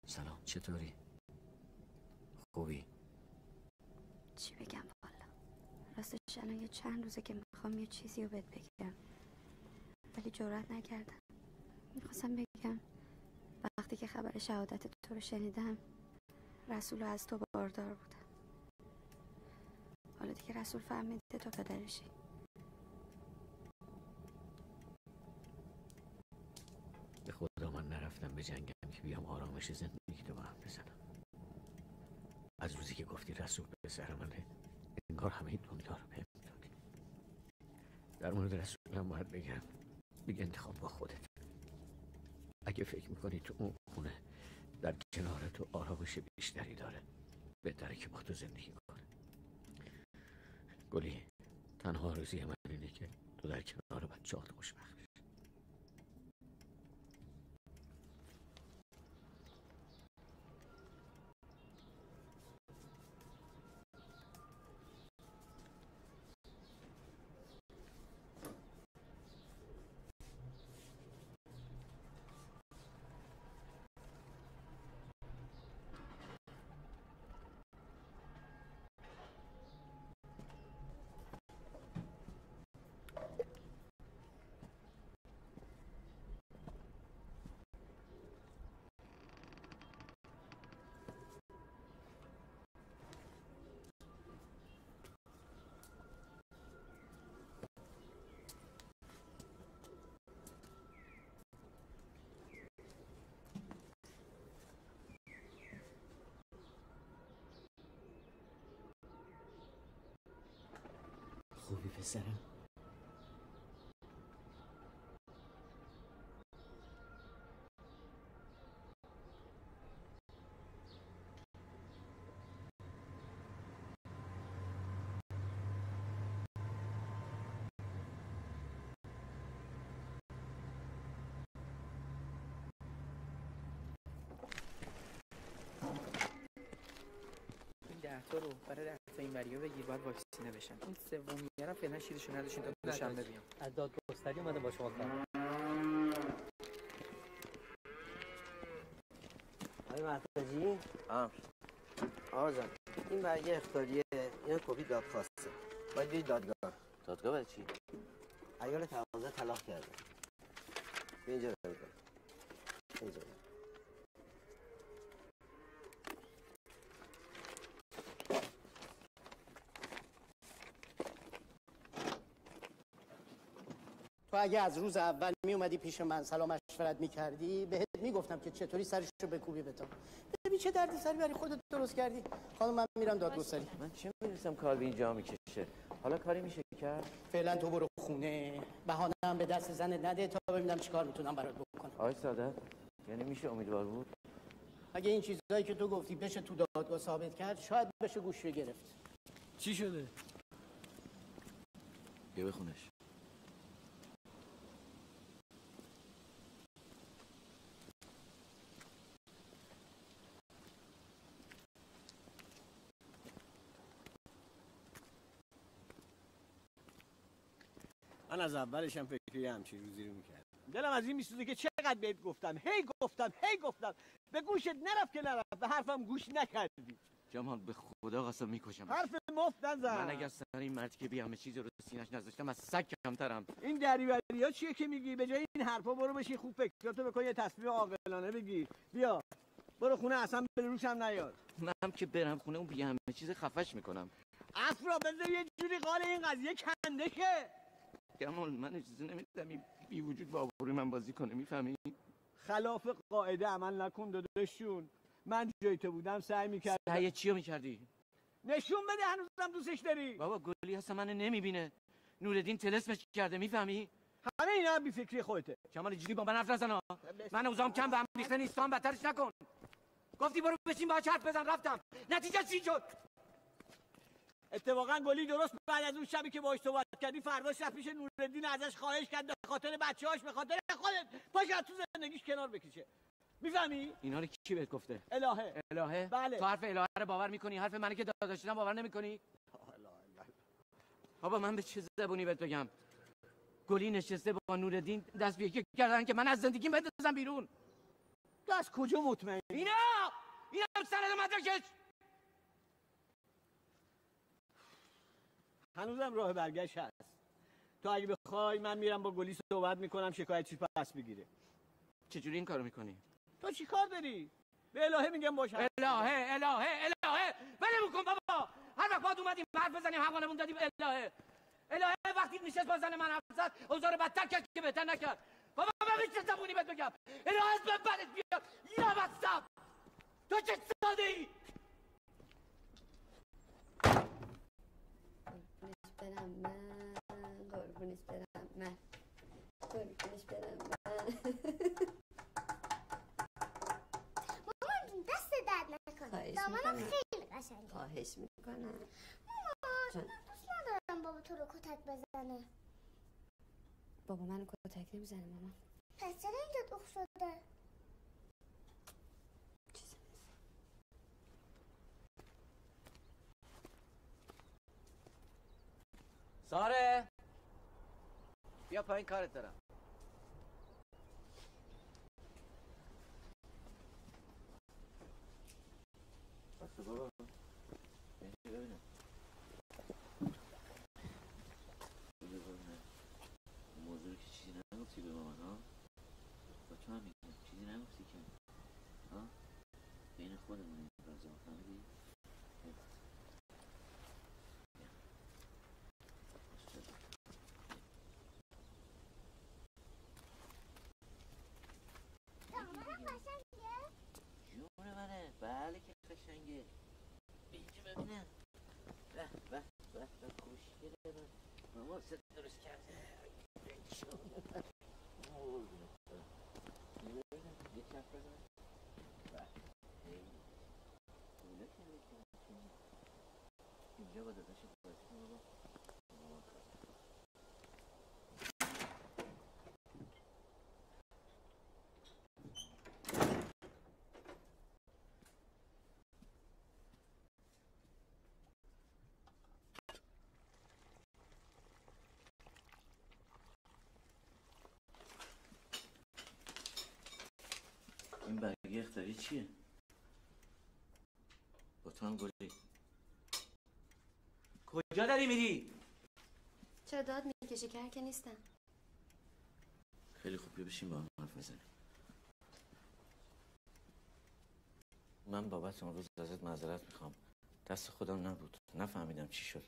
سلام چطوری؟ خوبی؟ چی بگم والا؟ راستش الان یه چند روزه که می‌خوام یه چیزی رو بهت بگم. ولی جرأت نکردم. می‌خواستم بگم وقتی که خبر شهادت تو رو شنیدم رسول از تو باردار بودم. حالا دیگه رسول فهمیده تو پدرشی به نرفتم به جنگم که بیام آرامش زندگی تو با هم بزنم. از روزی که گفتی رسول به سر منه انگار همه دنیا رو بهم دادی در مورد رسولم باید بگم دیگه انتخاب با خودت. اگه فکر می‌کنی تو اون خونه در کنار تو آرامش بیشتری داره بهتره که با تو زندگی کنه گلی تنها آرزوی من اینه که تو در کنار بچه‌هات خوشبخت خوبی پسرم. ده تا رو برای ده تا این وریا بگیر باید واکسینه بشن اون سومیه رو فعلا شیرشو نداشتین تا دوشنبه بیام. از دادگستری اومده با شما کار. آقای محتاجی؟ آم آقا جان این برگه اختاریه این کپی دادخواسته باید برید دادگاه. دادگاه برای چی؟ ایال تقاضا طلاق کرده. اینجا رو بگم اینجا تو اگه از روز اول می اومدی پیش من سلام مشورت می کردی بهت می‌گفتم که چطوری سرش رو بکوبی به تو. ببین چه دردی سری برای خودت درست کردی. خانم من میرم دادگستری من چه می‌رسم کار به اینجا می‌کشه؟ حالا کاری میشه کرد؟ فعلا تو برو خونه. بهانه هم به دست زنت نده تا ببینم چیکار می‌تونم برات بکنم. آقای سعادت یعنی میشه امیدوار بود؟ اگه این چیزایی که تو گفتی بشه تو دادگاه ثابت کرد شاید بشه گوش گرفت. چی شده؟ بیا بخونش. از اولش هم فکر یه همچین روزی رو می‌کردم. دلم از این میسوزه که چقدر بهت گفتم. هی گفتم هی گفتم. به گوشت نرفت که نرفت. به حرفم گوش نکردی. جمال به خدا قسم می‌کشم. حرف مفت نزن. من اگر سر این مردی که بی همه چیز رو سینش نذاشتم از سگ کمترم. این دریوری ها چیه که میگی؟ به جای این حرفا برو بشین خوب فکراتو بکن یه تصمیم عاقلانه بگیر بیا. برو خونه اصلا به روشم نیاد. من که برم خونه اون بی همه چیز خفش می‌کنم. افرا بذار یه جوری قال این قضیه کنده که جمال من اجازه نمیدم این بی وجود با آبروی من بازی کنه می‌فهمی؟ خلاف قاعده عمل نکن داداشون. من جای تو بودم سعی می‌کردم. سعی چی رو می‌کردی؟ نشون بده هنوزم دوستش داری. بابا گلی هستم من نمی‌بینه. نوردین تلسمش کرده می‌فهمی؟ همه اینا بی فکری خودته. جمال اینجوری با من حرف نزن. من اوزام کم به هم ریخته نیستم بدترش نکن. گفتی برو بشین با حرف بزن رفتم. نتیجه چی شد؟ اتفاقا گلی درست بعد از اون شبی که باهاش صحبت کردی فرداش رفت پیش نوردین ازش خواهش کرد به خاطر بچه‌هاش به خاطر خودت. پاش از تو زندگیش کنار بکشه. می‌فهمی؟ اینا رو کی بهت گفته؟ الهه. الهه؟ بله. تو حرف الهه رو باور می‌کنی؟ حرف منی که داداشتم باور نمی‌کنی؟ بابا من به چه زبونی بهت بگم؟ گلی نشسته با نوردین دست به یکی کردن که من از زندگیم بندازم بیرون. تو از کجا مطمئن اینا! اینا سند مدرکش! هنوزم راه برگشت هست. تو اگه بخوای من میرم با گلی صحبت می‌کنم شکایتش پس بگیره چجوری این کارو می‌کنی؟ تو چی کار داری؟ به الهه میگم باشه الهه الهه الهه! ولمون کن بابا! هر وقت باید اومدیم حرف بزنیم حقانمون دادیم الهه. الهه وقتی نشست با زن من حرف زد اوزار بدتر کرد که بهتر نکرد. بابا من چه زبونی بهت بگم. الهه از من بدت بیاد یا تو چه ساده ای برم من. قربونش برم من. قربونش برم من. مامان دست درد نکنه. می‌کنم. خیلی قشنگه. خواهش می‌کنم. مامان. من دوست ندارم بابا تو رو کتک بزنه. بابا منو کتک نمی‌زنه ماما پس چرا اینجا شده؟ ساره بیا پایین کارت دارم بسه بابا بینی ببینم بگو ببینم موضوع رو که چیزی نگفتی به مامان ها با تو هم میگم چیزی نگفتی که ها بین خودمون این رازا فهمیدی بیا. بیا. باشه. دامنم قشنگه جون منه بله که قشنگه اینجا ببینم به به به به خوشگله من ماما ست درست کرده قربونت برم. اینو ببینم یه کف بزن به ای. کوله کرده که اینجا با داداشت بازی کن بابا مامان کار برگه اختاری چیه؟ با تو هم گلی کجا داری میری؟ چرا داد می‌کشی؟ کر که نیستم. خیلی خوب بیا بشین با هم حرف بزنیم. من بابت اون روز ازت معذرت می‌خوام. دست خودم نبود. نفهمیدم چی شد.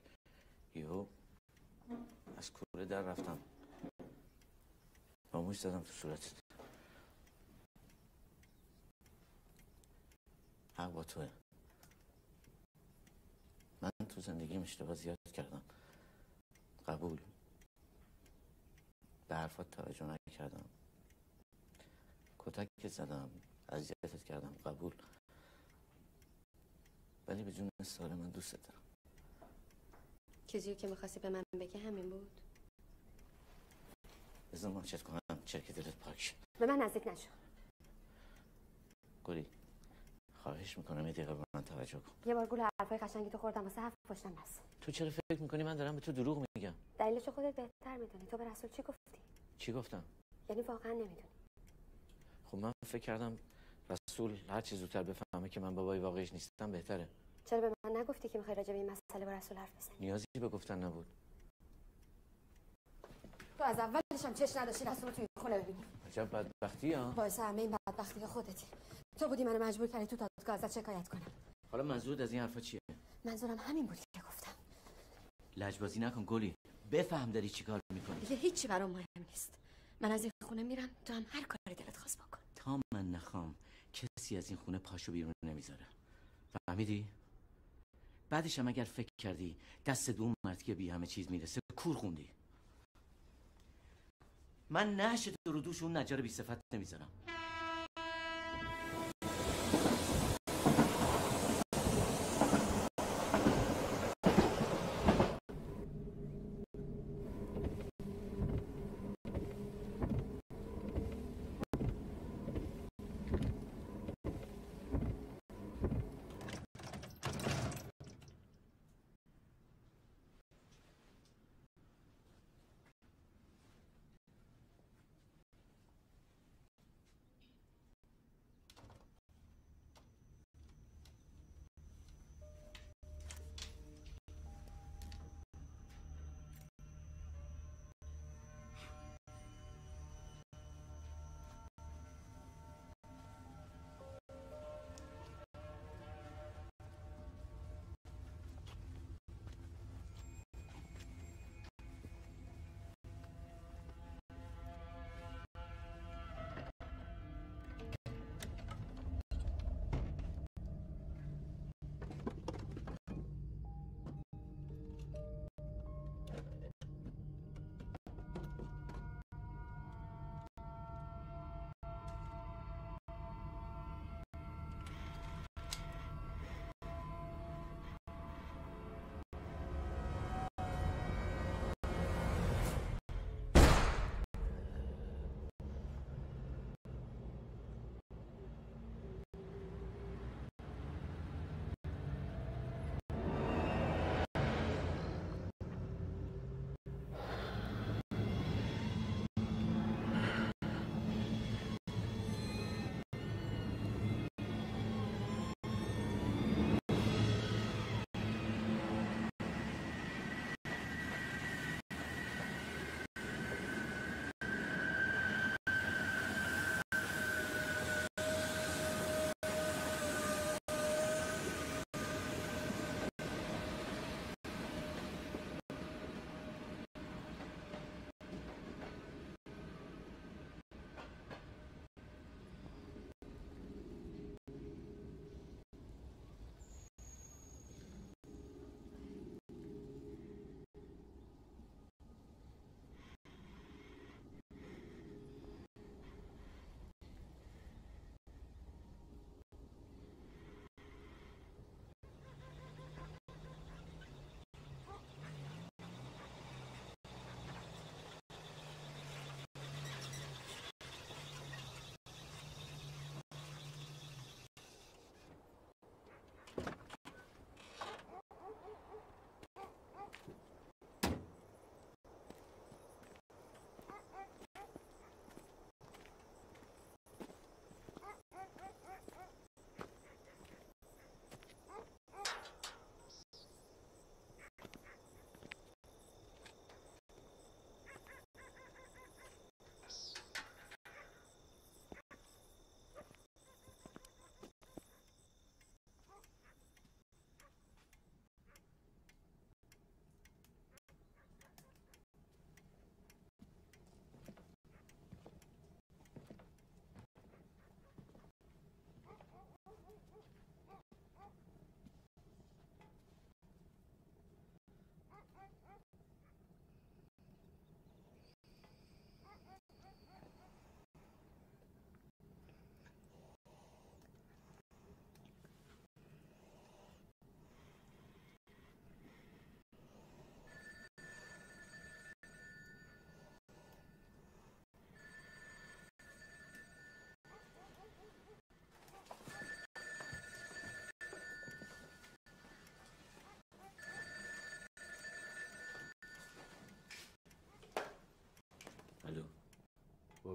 یهو از کوره در رفتم. با موش زدم تو صورتت. حق با توه. من تو زندگیم اشتباه زیاد کردم. قبول. به حرفات توجه نکردم. کتک زدم. اذیتت کردم. قبول. ولی به جون سال من دوست دارم. چیزی که می‌خواستی به من بگی همین بود؟ بذار ماچت کنم. چرک دلت پاک شه. به من نزدیک نشو. گلی. خواهش می‌کنم یه دقیقه به من توجه کن. یه بار گول حرفای قشنگی تو خوردم واسه حرف پشتم بس تو چرا فکر می‌کنی من دارم به تو دروغ میگم؟ دلیلشو خودت بهتر می‌دونی. تو به رسول چی گفتی؟ چی گفتم؟ یعنی واقعا نمی‌دونی. خب من فکر کردم رسول هر چی زودتر بفهمه که من بابای واقعیش نیستم بهتره. چرا به من نگفتی که می‌خوای راجع به این مسئله با رسول حرف بزنی؟ نیازی به گفتن نبود. تو از اولش هم چش نداشتی رسول توی خونه ببینی. عجب بدبختی ها. باعث همه این بدبختی خودتی. تو بودی منو مجبور کردی تو دادگاه ازت شکایت کنم. حالا منظورت از این حرفا چیه؟ منظورم همین بود که گفتم. لجبازی نکن گلی. بفهم داری چیکار می‌کنی. دیگه هیچی برام مهم نیست. من از این خونه میرم تو هم هر کاری دلت خواست بکن. تا من نخوام کسی از این خونه پاشو بیرون نمی‌ذاره. فهمیدی؟ بعدش هم اگر فکر کردی دست دو مرد که بی همه چیز می‌رسه کور خوندی. من نهش تو رو دوش اون نجار بی صفت نمی‌ذارم.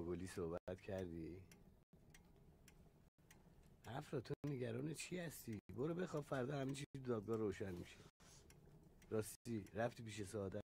گلی صحبت کردی؟ افرا تو نگران چی هستی؟ برو بخواب فردا همین چیز دادگاه روشن میشه. راستی رفتی پیش سعادت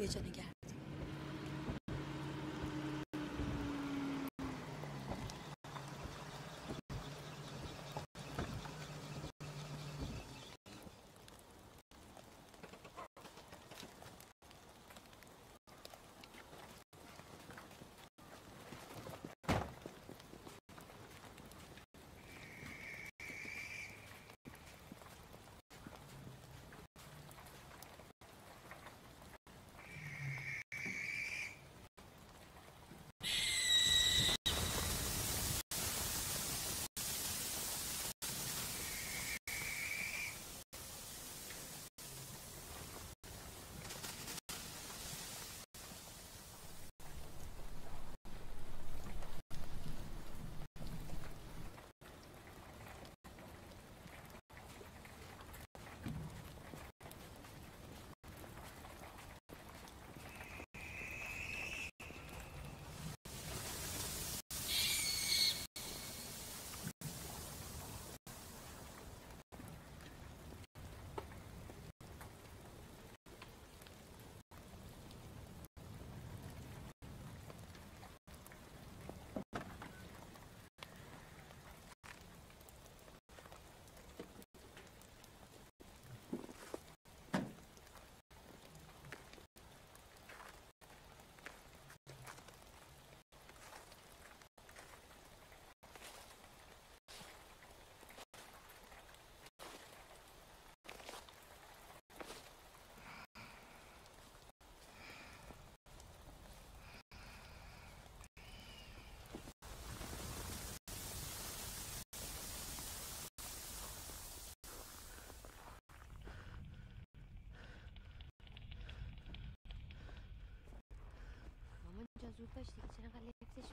یه جا نگرد زود باش دیگه چرا انقدر لفتش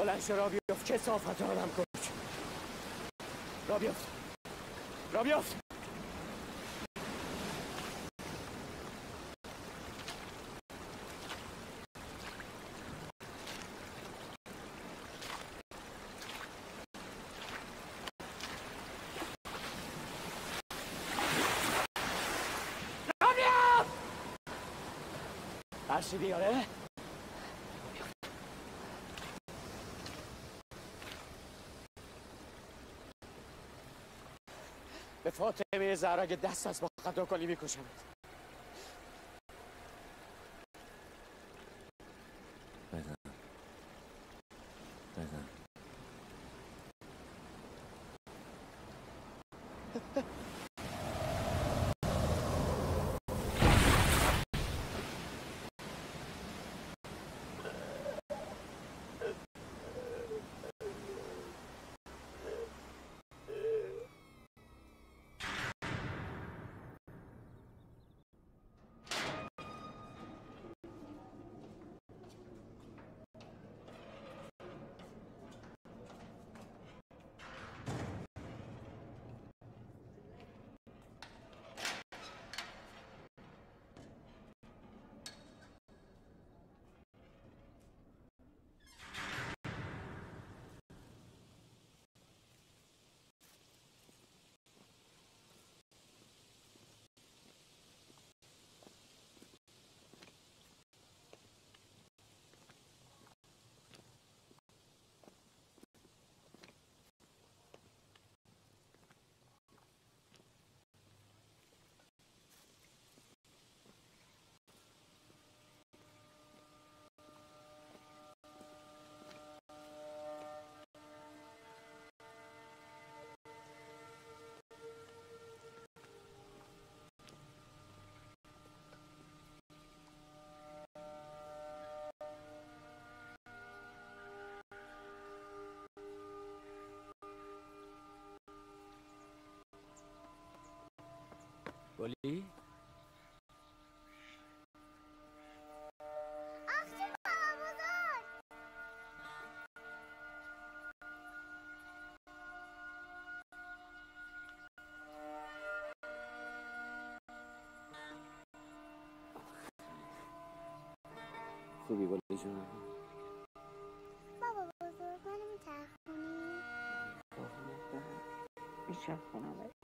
بلند شو را بیفت که صافت آدم کش را بیفت را بیفت را بیفت ترسیدی آره؟ به فاطمه زهرا اگه دست از با خطا کنی میکشمت. گلی؟ خوبی گلی جون؟ بابا بزرگ منو میچرخونی؟ میچرخونم